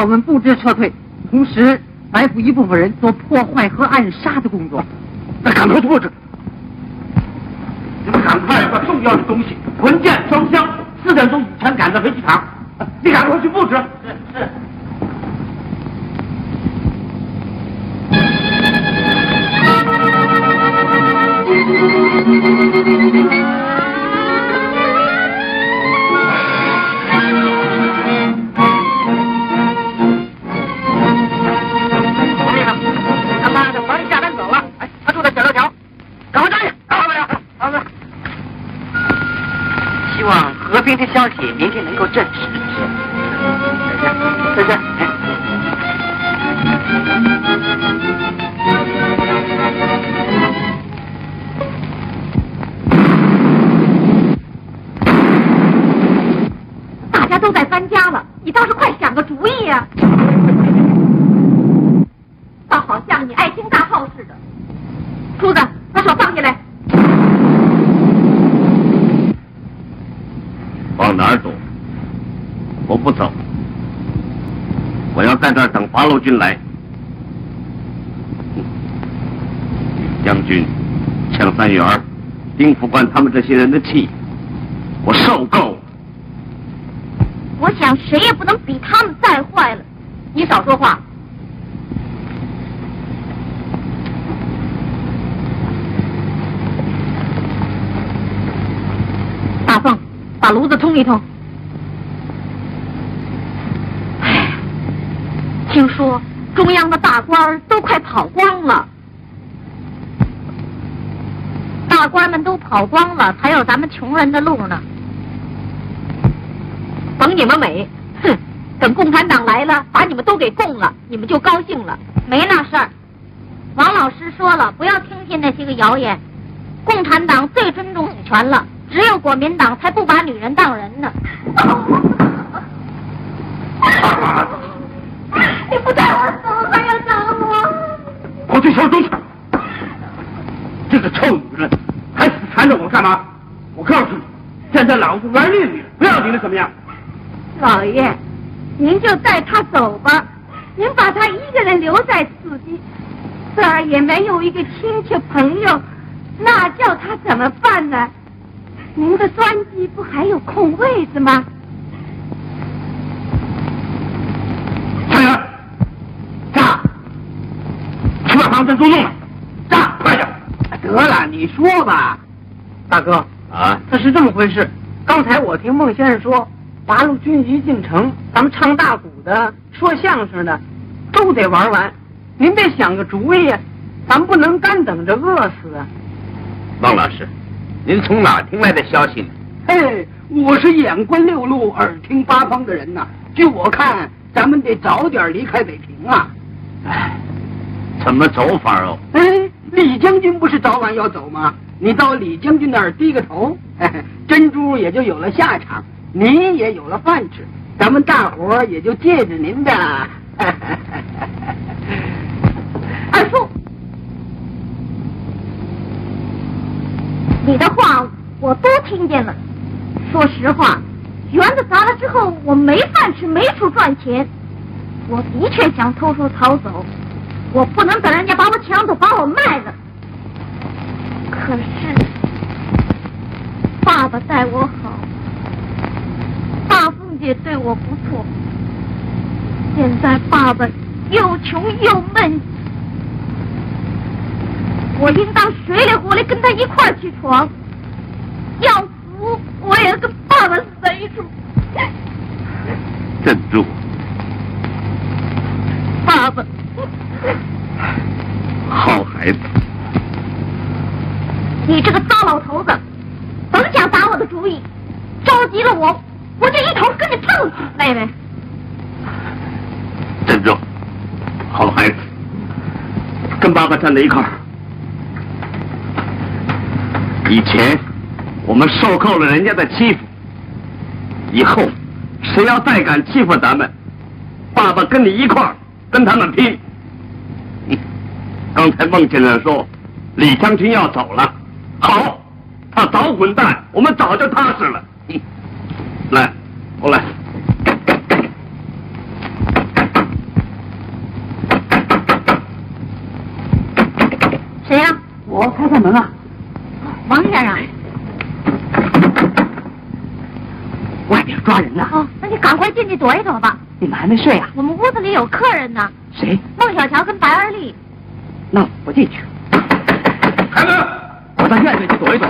我们布置撤退，同时埋伏一部分人做破坏和暗杀的工作。那赶快布置！消息明天能够证实。这是，大路军来。将军、蒋三元、丁副官他们这些人的气，我受够了。我想谁也不能比他们再坏了。你少说话。大凤，把炉子通一通。唉，听说中央的大官儿都快跑光了，大官们都跑光了，才有咱们穷人的路呢。甭你们美，哼！等共产党来了，把你们都给供了，你们就高兴了。没那事儿。王老师说了，不要听信那些个谣言。共产党最尊重女权了，只有国民党才不把女人当人呢。你不带我走，还要打我？跑去小东去！这个臭女人，还死缠着我干嘛？我告诉你，现在老子玩命你，不要你能怎么样？老爷，您就带他走吧，您把他一个人留在此地，这儿也没有一个亲戚朋友，那叫他怎么办呢？您的专机不还有空位子吗？三元，炸！去把防身都弄了，炸！快点！得了，你说吧，大哥，啊，他是这么回事。刚才我听孟先生说，八路军一进城，咱们唱大鼓的、说相声的，都得玩完。您得想个主意呀，咱不能干等着饿死啊！孟老师，您从哪听来的消息呢？嘿，我是眼观六路，耳听八方的人呐。据我看，咱们得早点离开北平啊。哎，怎么走法哦？哎，李将军不是早晚要走吗？你到李将军那儿低个头，珍珠也就有了下场，您也有了饭吃，咱们大伙儿也就借着您的。二叔，你的话我都听见了。说实话，园子砸了之后，我没饭吃，没处赚钱。我的确想偷偷逃走，我不能等人家把我抢走，把我卖了。可是，爸爸待我好，也对我不错。现在爸爸又穷又闷，我应当水里火里跟他一块儿去闯。要死，我也跟爸爸死在一处。镇住！爸爸，好孩子，你这个糟老头子，甭想打我的主意，着急了我，我就一头跟着撞去。妹妹，镇住！好孩子，在一块儿。以前我们受够了人家的欺负，以后谁要再敢欺负咱们，爸爸跟你一块儿跟他们拼。刚才孟先生说李将军要走了，好，他早滚蛋，我们早就踏实了。来，我来，干干干！谁呀？我开开门啊！王先生。外边抓人呢。哦，那你赶快进去躲一躲吧。你们还没睡啊？我们屋子里有客人呢。谁？孟小乔跟白二丽。那我不进去。开门！我到院子去躲一躲。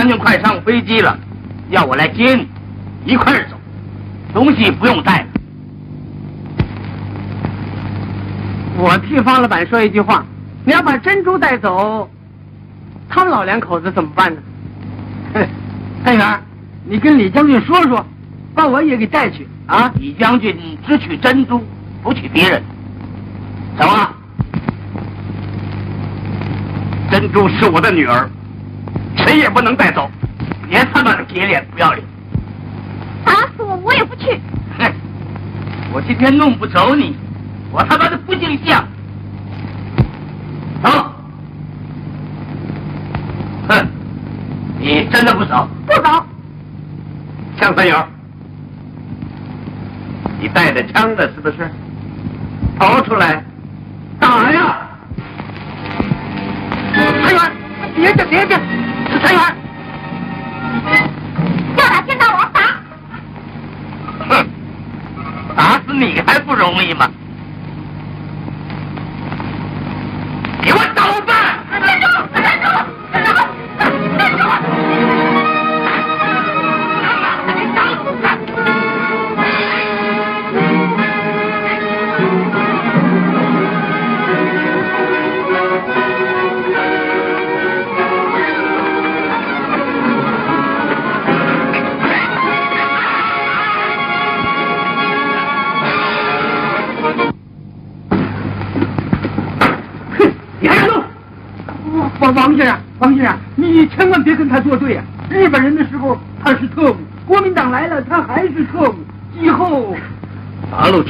将军快上飞机了，要我来接你，一块儿走，东西不用带了。我替方老板说一句话，你要把珍珠带走，他们老两口子怎么办呢？嘿，探员，你跟李将军说说，把我也给带去啊！李将军只取珍珠，不取别人。什么！珍珠是我的女儿，谁也不能带走。别他妈的给脸不要脸！打死我我也不去。哼，我今天弄不走你，我他妈的不姓向。走！哼，你真的不走？不走。向三友，你带着枪的是不是？逃出来，打呀！探员，别介别介，是探员。要打先打我打。哼，打死你还不容易吗？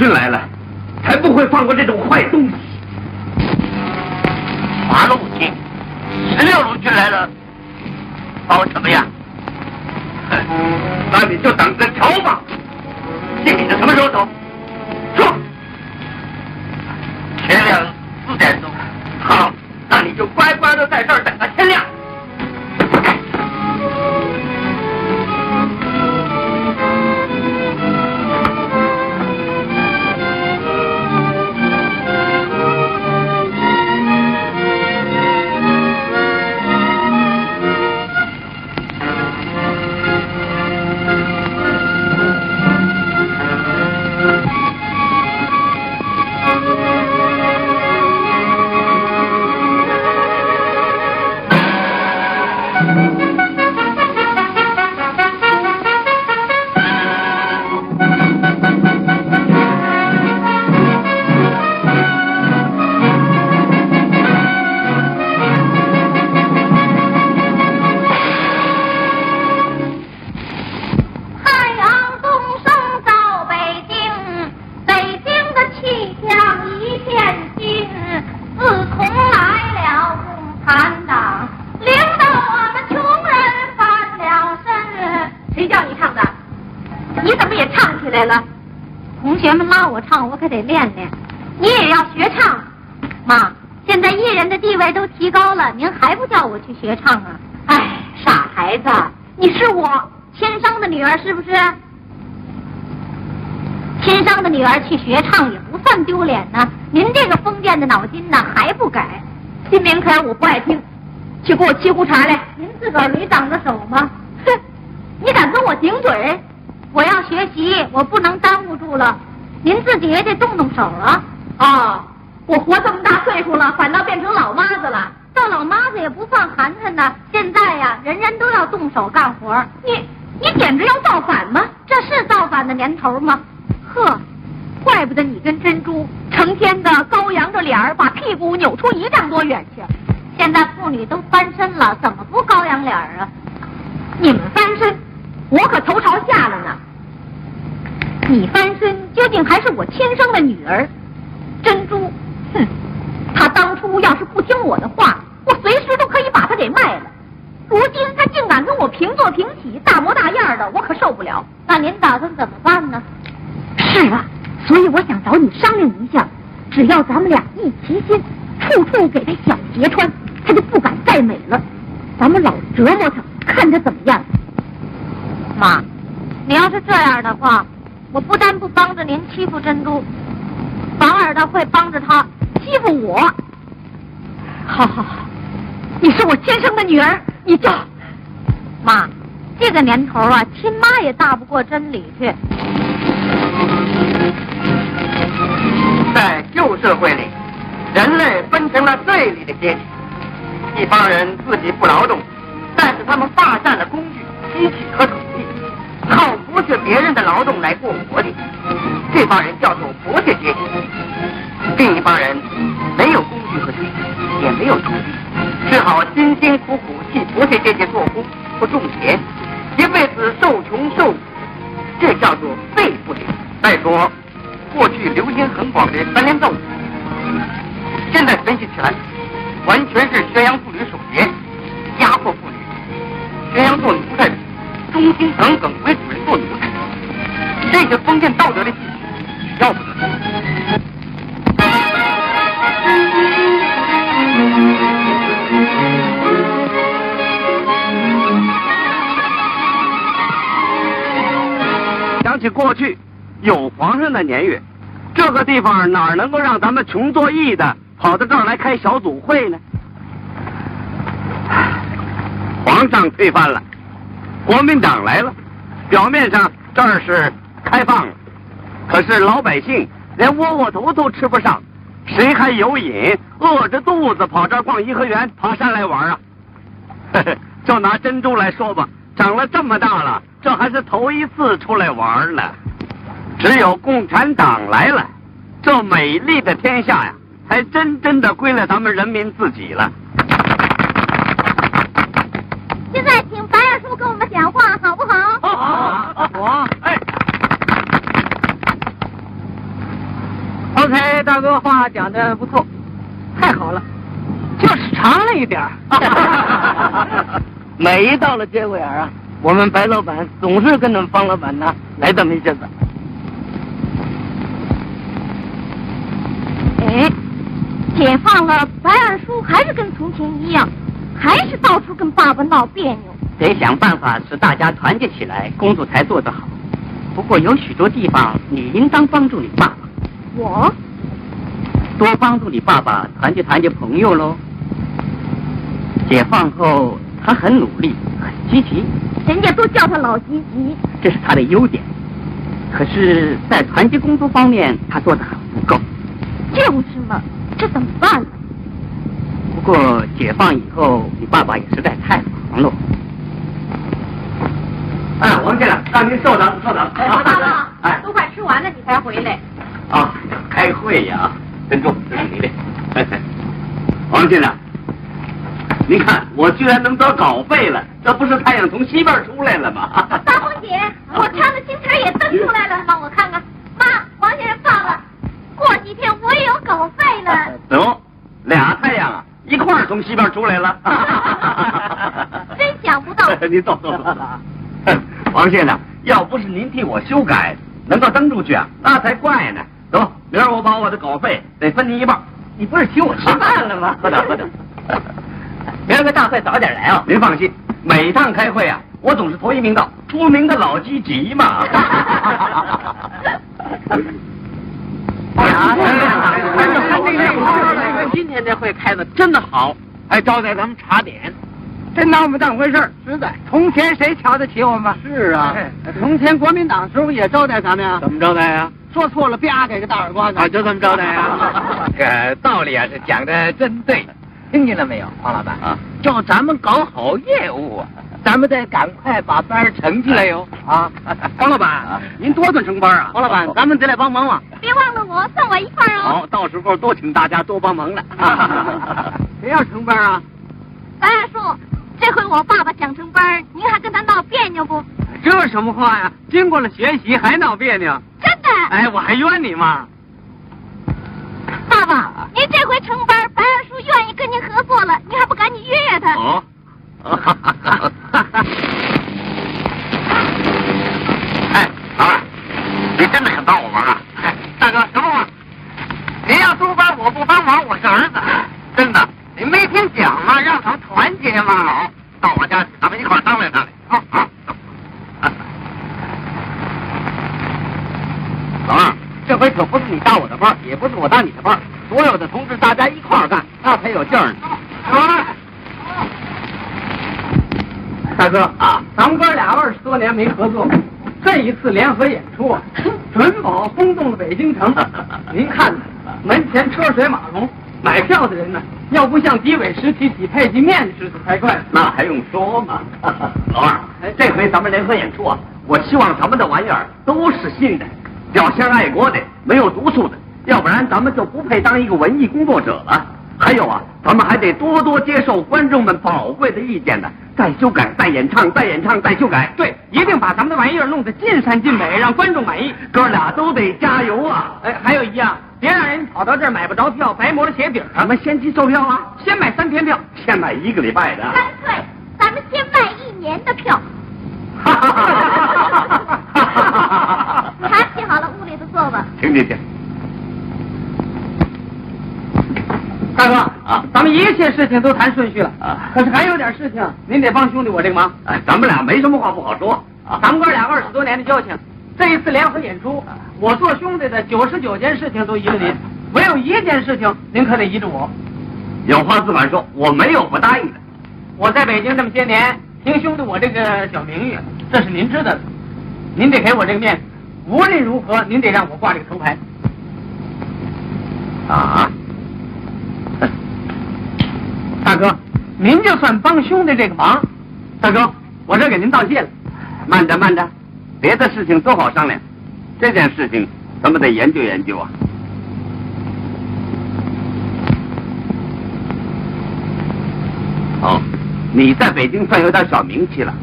八路军来学习，我不能耽误住了。您自己也得动动手啊！哦，我活这么大岁数了，反倒变成老妈子了。到老妈子也不算寒碜呢。现在呀，人人都要动手干活。你你简直要造反吗？这是造反的年头吗？呵，怪不得你跟珍珠成天的高扬着脸儿，把屁股扭出一丈多远去。现在妇女都翻身了，怎么不高扬脸儿啊？你们翻身，我可头朝下了呢。你翻身，究竟还是我亲生的女儿珍珠？哼，她当初要是不听我的话，我随时都可以把她给卖了。如今她竟敢跟我平坐平起，大模大样的，我可受不了。那您打算怎么办呢？是啊，所以我想找你商量一下，只要咱们俩一齐心，处处给她小鞋穿，她就不敢再美了。咱们老折磨她，看她怎么样？妈，你要是这样的话，我不但不帮着您欺负珍珠，反而他会帮着他欺负我。好好好，你是我亲生的女儿，你就妈，这个年头啊，亲妈也大不过真理去。在旧社会里，人类分成了对立的阶级，一帮人自己不劳动，但是他们霸占了工具、机器和土地，靠剥削别人的劳动来过活的，这帮人叫做剥削阶级。另一帮人没有工具和机器，也没有土地，只好辛辛苦苦替剥削阶级做工不种田，一辈子受穷受苦，这叫做被不领。再说。过去流行很广的三连奏，现在分析起来，完全是宣扬妇女守节，压迫妇女，宣扬做奴才，忠心耿耿为主人做奴才，这个封建道德的，要不得。想起过去。有皇上的年月，这个地方哪能够让咱们穷作义的跑到这儿来开小组会呢？皇上推翻了，国民党来了，表面上这儿是开放了，可是老百姓连窝窝头都吃不上，谁还有瘾饿着肚子跑这儿逛颐和园、爬山来玩啊？就拿珍珠来说吧，长了这么大了，这还是头一次出来玩呢。只有共产党来了，这美丽的天下呀，才真真的归了咱们人民自己了。现在请白二叔跟我们讲话，好不好？好，好，我哎。OK，大哥话讲的不错，太好了，就是长了一点儿 每一到了节骨眼啊，我们白老板总是跟咱们方老板呢来这么一阵子。哎，解放了，白二叔还是跟从前一样，还是到处跟爸爸闹别扭。得想办法使大家团结起来，工作才做得好。不过有许多地方你应当帮助你爸爸。我？多帮助你爸爸团结团结朋友喽。解放后他很努力，很积极。人家都叫他老积极。这是他的优点。可是，在团结工作方面，他做的很不够。就是嘛，这怎么办呢？不过解放以后，你爸爸也实在太忙了。哎，王先生，让您稍等，稍等哎。大哥，哎，都快吃完了，你才回来。啊，开会呀，珍珠，这是你的。王先生，您看，我居然能得稿费了，这不是太阳从西边出来了吗？大红姐，我唱的新词也登出来了，帮我看看。妈，王先生放了。过几天我也有稿费了。走，俩太阳啊，一块儿从西边出来了。真想不到。你走走走。王先生，要不是您替我修改，能够登出去啊，那才怪呢。走，明儿我把我的稿费得分您一半。你不是请我吃饭了吗？喝点喝点。明儿个大会早点来啊。您放心，每趟开会啊，我总是头一名到，出名的老积极嘛。啊！今天这会开的真的好，还招待咱们茶点，真拿我们当回事儿。实在，从前谁瞧得起我们？是啊，从前国民党时候也招待咱们呀。怎么招待呀？说错了，啪给个大耳光子。啊，就这么招待呀？这个道理啊，是讲的真对。听见了没有，黄老板？啊，叫咱们搞好业务啊，咱们得赶快把班成起来哟。啊，黄老板，您多准成班啊？黄老板，咱们得来帮忙啊！别忘了我，算我一块哦。好，到时候多请大家多帮忙了。谁要成班啊？白二叔，这回我爸爸想成班，您还跟他闹别扭不？这什么话呀？经过了学习还闹别扭？真的？哎，我还怨你吗？爸爸，您这回成班，白二叔愿意跟您合作了，您还不赶紧约约他？哦，哎，老二，你真的肯帮我忙啊？哎，大哥，什么话？您要督班，我不帮忙，我是儿子。真的，你没听讲吗？团结嘛。好，到我家，咱们一块儿商量商量。好好。老二，这回可不是你搭我的班，也不是我搭你的班，所有的同志大家一块儿干，那才有劲儿呢。大哥啊，咱们哥俩二十多年没合作，这一次联合演出啊，准保轰动了北京城。您看，门前车水马龙，买票的人呢，要不像敌伪实体挤配挤面似的才怪。那还用说吗？老二，这回咱们联合演出啊，我希望咱们的玩意儿都是新的，表现爱国的，没有毒素的，要不然咱们就不配当一个文艺工作者了。还有啊，咱们还得多多接受观众们宝贵的意见呢，再修改，再演唱，再演唱，再修改。对，一定把咱们的玩意儿弄得尽善尽美，让观众满意。哥俩都得加油啊！哎，还有一样，别让人跑到这儿买不着票，白磨了鞋底儿。咱们先去售票啊，先买三天票，先买一个礼拜的。干脆，咱们先卖一年的票。哈哈哈哈哈哈！茶沏好了，屋里头坐吧。请请请。大哥啊，咱们一切事情都谈顺序了啊，可是还有点事情，您得帮兄弟我这个忙。哎，咱们俩没什么话不好说啊，咱们哥俩二十多年的交情，这一次联合演出，我做兄弟的九十九件事情都依着您，唯有一件事情您可得依着我。有话自管说，我没有不答应的。我在北京这么些年，听兄弟我这个小名誉，这是您知道的，您得给我这个面子，无论如何您得让我挂这个头牌。啊。大哥，您就算帮兄弟这个忙。大哥，我这给您道谢了。慢着慢着，别的事情都好商量，这件事情咱们得研究研究啊。哦，你在北京算有点小名气了。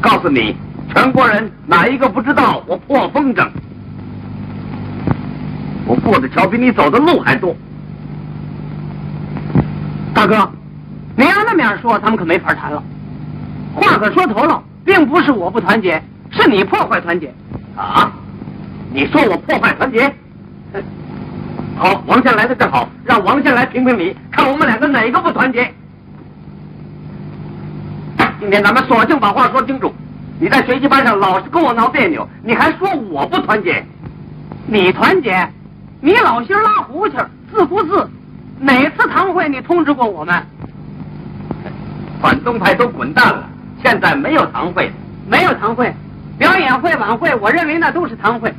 告诉你，全国人哪一个不知道我破风筝？我过的桥比你走的路还多。大哥。您要那么样说，他们可没法谈了。话可说头了，并不是我不团结，是你破坏团结。啊？你说我破坏团结？好，王先来的正好，让王先来评评理，看我们两个哪个不团结。今天咱们索性把话说清楚。你在学习班上老是跟我闹别扭，你还说我不团结？你团结？你老心拉胡琴，自不自？哪次堂会你通知过我们？反动派都滚蛋了，现在没有堂会，没有堂会，表演会、晚会，我认为那都是堂会。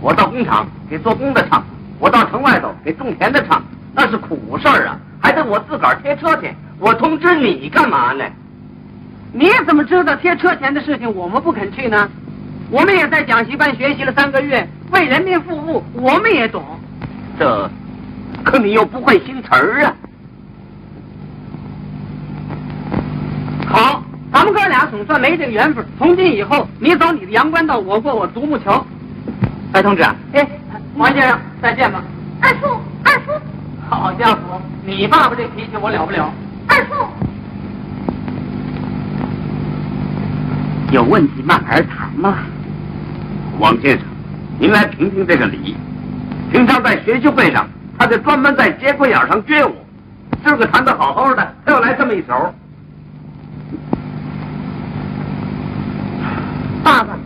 我到工厂给做工的唱，我到城外头给种田的唱，那是苦事儿啊，还得我自个儿贴车去。我通知你干嘛呢？你怎么知道贴车钱的事情我们不肯去呢？我们也在讲习班学习了三个月，为人民服务，我们也懂。这，可你又不会新词儿啊。好，咱们哥俩总算没这个缘分。从今以后，你走你的阳关道，我过我独木桥。白同志，哎，王先生，再见吧。二叔，二叔，好家伙，你爸爸这脾气我了不了。二叔，有问题慢慢谈嘛。王先生，您来评评这个理。平常在学习会上，他就专门在节骨眼上撅我。今儿个谈的好好的，他又来这么一手。爸爸，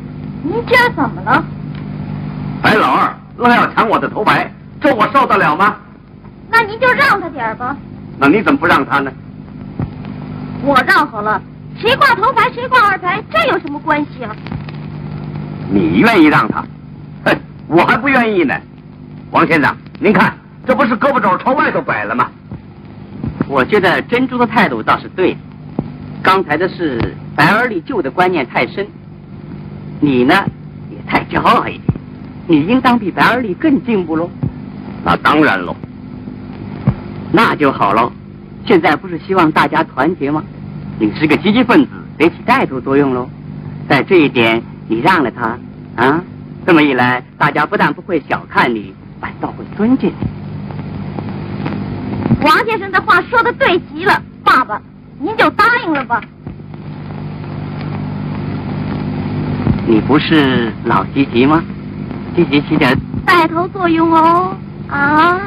您今儿怎么了？白老二愣要抢我的头牌，这我受得了吗？那您就让他点儿吧。那你怎么不让他呢？我让好了，谁挂头牌谁挂二牌，这有什么关系啊？你愿意让他？哼，我还不愿意呢。王先生，您看，这不是胳膊肘朝外头拐了吗？我觉得珍珠的态度倒是对。刚才的事，白尔里旧的观念太深。你呢，也太骄傲一点。你应当比白尔里更进步喽。那当然喽。那就好喽。现在不是希望大家团结吗？你是个积极分子，得起带头作用喽。在这一点，你让了他啊，这么一来，大家不但不会小看你，反倒会尊敬你。王先生的话说的对极了，爸爸，您就答应了吧。你不是老积极吗？积极起点，带头作用哦，啊。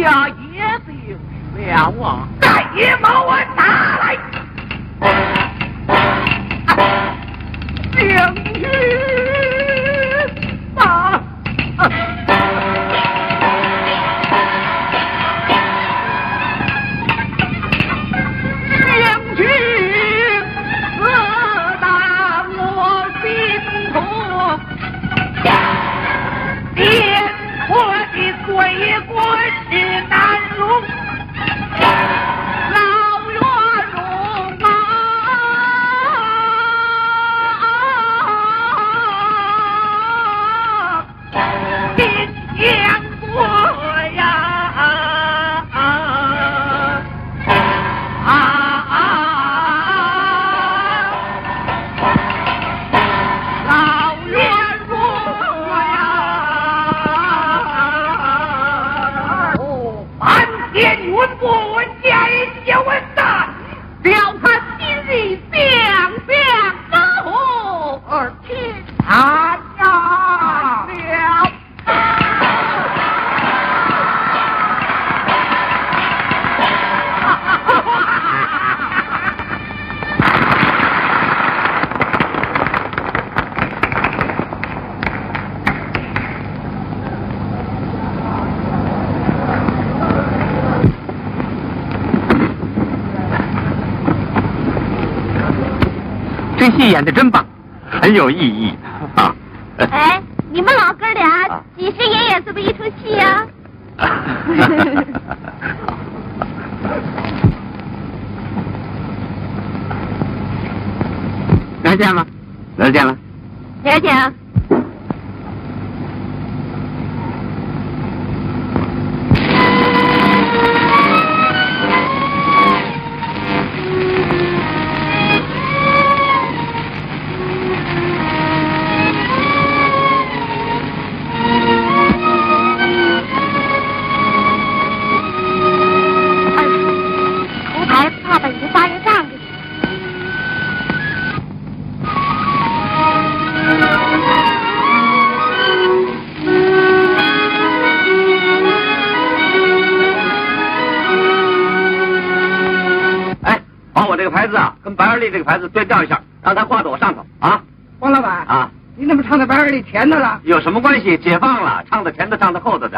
家也就是了戏演的真棒，很有意义啊！哎，你们老哥俩啊几时也演这么一出戏呀、明儿见了，明儿见了。个牌子对调一下，让他挂在我上头啊王老板，啊！你怎么唱的白二里甜的了？有什么关系？解放了，唱的前的，唱的后的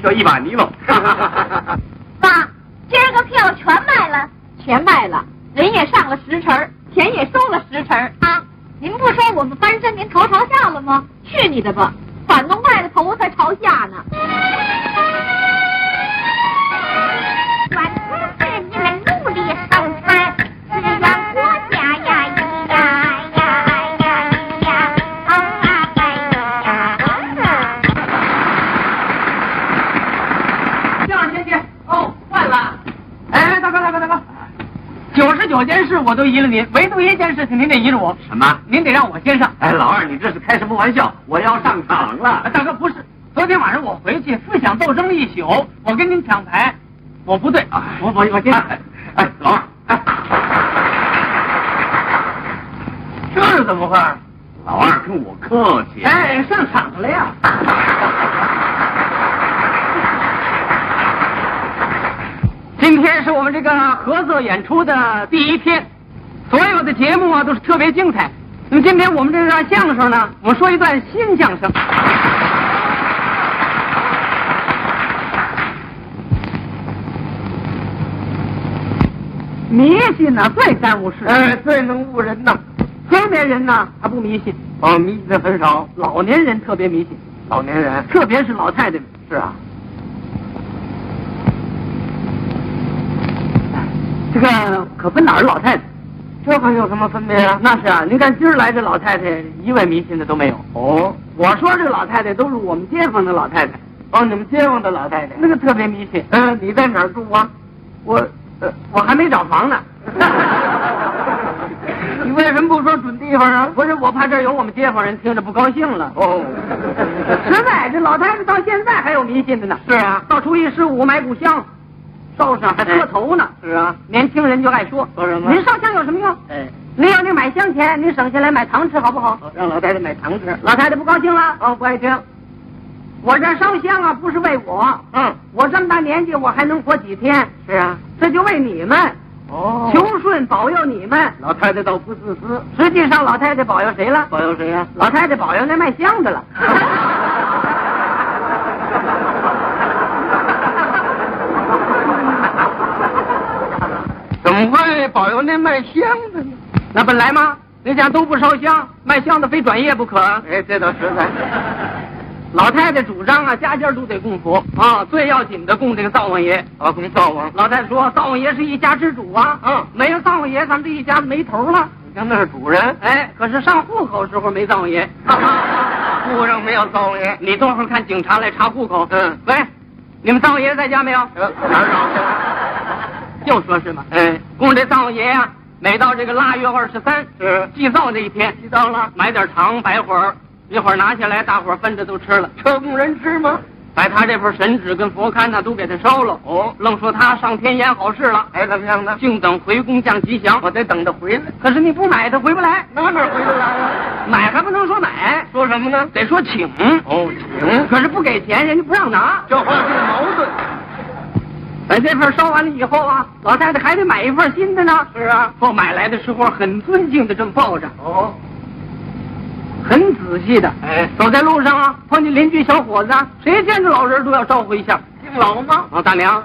叫一把泥喽。我，什么？您得让我先上。哎，老二，你这是开什么玩笑？我要上场了哎。大哥不是，昨天晚上我回去思想斗争了一宿，我跟您抢牌，我不对，哎我我我先上。哎，哎，老二，哎，这是怎么回事？老二跟我客气。哎，上场了呀！今天是我们这个合作演出的第一天，所有的节目啊都是特别精彩。那么今天我们这我们说一段新相声。迷信呢、最耽误事，哎，最能误人呐。中年人呢，他不迷信，哦，迷信的很少。老年人特别迷信，老年人特别是老太太们。是啊，这个可分哪儿老太太？这还有什么分别啊？那是啊，您看今儿来这老太太，一位迷信的都没有。哦，我说这老太太都是我们街坊的老太太，哦，你们街坊的老太太。那个特别迷信。嗯、你在哪儿住啊？我，呃，我还没找房呢。你为什么不说准地方啊？不是，我怕这儿有我们街坊人听着不高兴了。哦，实在，这老太太到现在还有迷信的呢。是啊，到初一十五买股香，烧上还磕头呢。是啊，年轻人就爱说说什么您烧香有什么用？哎，您要那买香钱，您省下来买糖吃好不好？哦让老太太买糖吃。老太太不高兴了，哦，不爱听。我这烧香啊，不是为我，嗯，我这么大年纪，我还能活几天？是啊。这就为你们，哦求顺保佑你们。老太太倒不自私，实际上，老太太保佑谁了？保佑谁呀、老太太保佑那卖香的了。怎么会保佑那卖香的呢？那本来嘛，人家都不烧香，卖香的非转业不可。哎，这倒实在。老太太主张啊，家家都得供佛啊，最要紧的供这个灶王爷。啊，供灶王，老太太说，灶王爷是一家之主啊，嗯没有灶王爷，咱们这一家没头了。你看那是主人，哎，可是上户口时候没灶王爷。户上没有灶王爷。你等会儿看警察来查户口。嗯喂，你们灶王爷在家没有？呃，哪儿找去？就说是嘛。哎，供这灶王爷呀、每到这个腊月二十三是祭灶那一天，祭灶了。买点糖摆会儿，一会儿拿下来，大伙儿分着都吃了。车供人吃吗？把他这份神纸跟佛龛呢都给他烧了。哦愣说他上天演好事了，还怎么样呢？静等回宫降吉祥。我得等他回来。可是你不买，他回不来。哪哪回得来啊？买还不能说买，说什么呢？得说请。哦，请。可是不给钱，人家不让拿。这话是矛盾。把这份烧完了以后啊，老太太还得买一份新的呢。是啊。我买来的时候很尊敬的这么抱着，哦，很仔细的。哎，走在路上啊，碰见邻居小伙子啊，谁见着老人都要招呼一下。姓老吗？啊，大娘，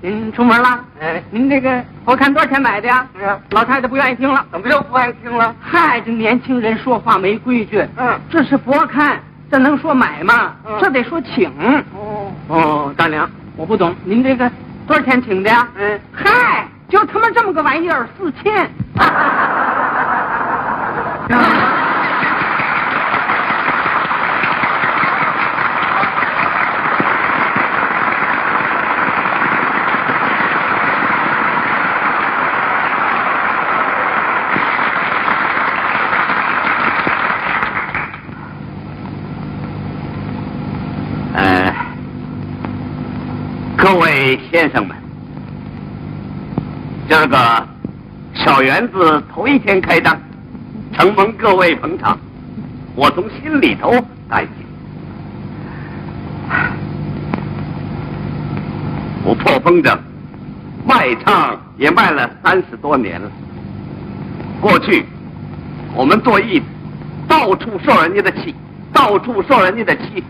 您出门了？哎，您这个佛龛多少钱买的呀？是啊。老太太不愿意听了。怎么又不爱听了？嗨，这年轻人说话没规矩。嗯这是佛龛，这能说买吗？嗯这得说请。哦，哦，大娘，我不懂，您这个多少钱请的呀？嗯，嗨，就他妈这么个玩意儿，四千。各位先生们，今儿个小园子头一天开张，承蒙各位捧场，我从心里头感谢。我破风筝卖唱也卖了三十多年了。过去我们做艺，到处受人家的气，到处受人家的气。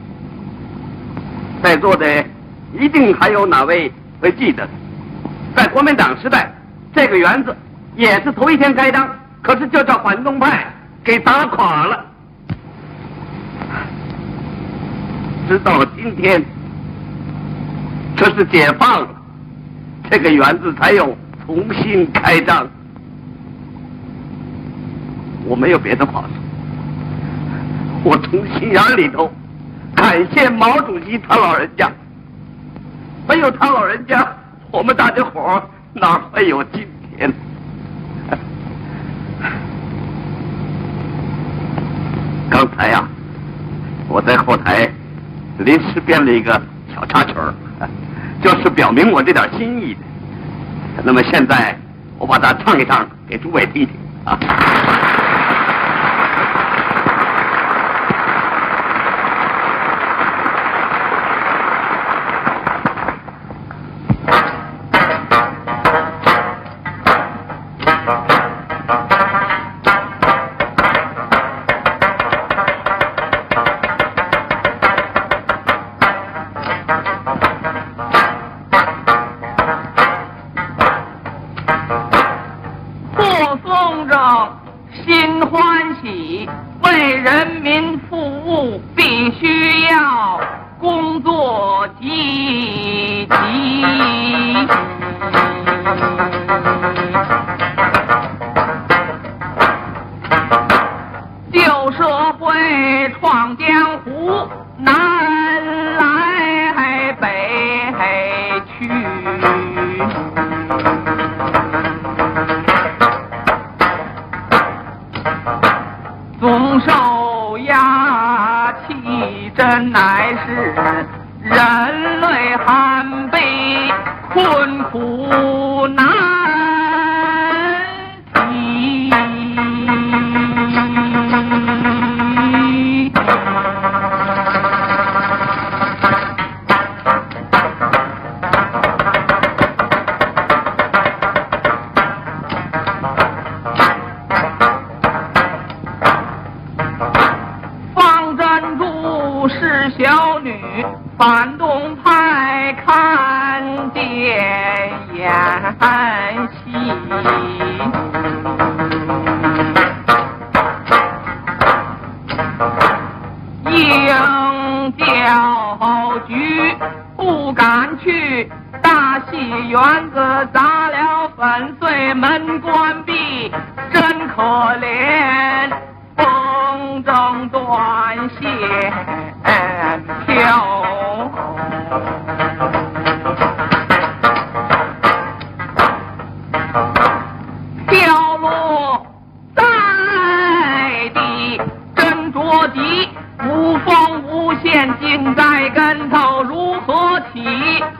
在座的一定还有哪位会记得，在国民党时代，这个园子也是头一天开张，可是就叫反动派给打垮了。直到今天，这是解放了，这个园子才有重新开张。我没有别的话说，我从心眼里头感谢毛主席他老人家，没有他老人家，我们大家伙哪会有今天？刚才呀，我在后台临时编了一个小插曲儿，就是表明我这点心意的。那么现在我把它唱一唱，给诸位听听啊。风无线尽在跟头，如何起？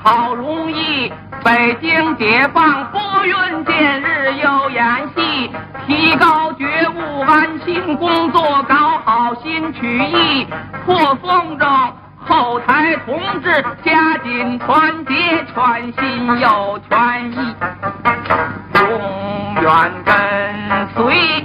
好容易，北京解放，拨云见日又演戏，提高觉悟，安心工作，搞好新曲艺，破风筝。后台同志加紧团结，全心又全意，永远跟随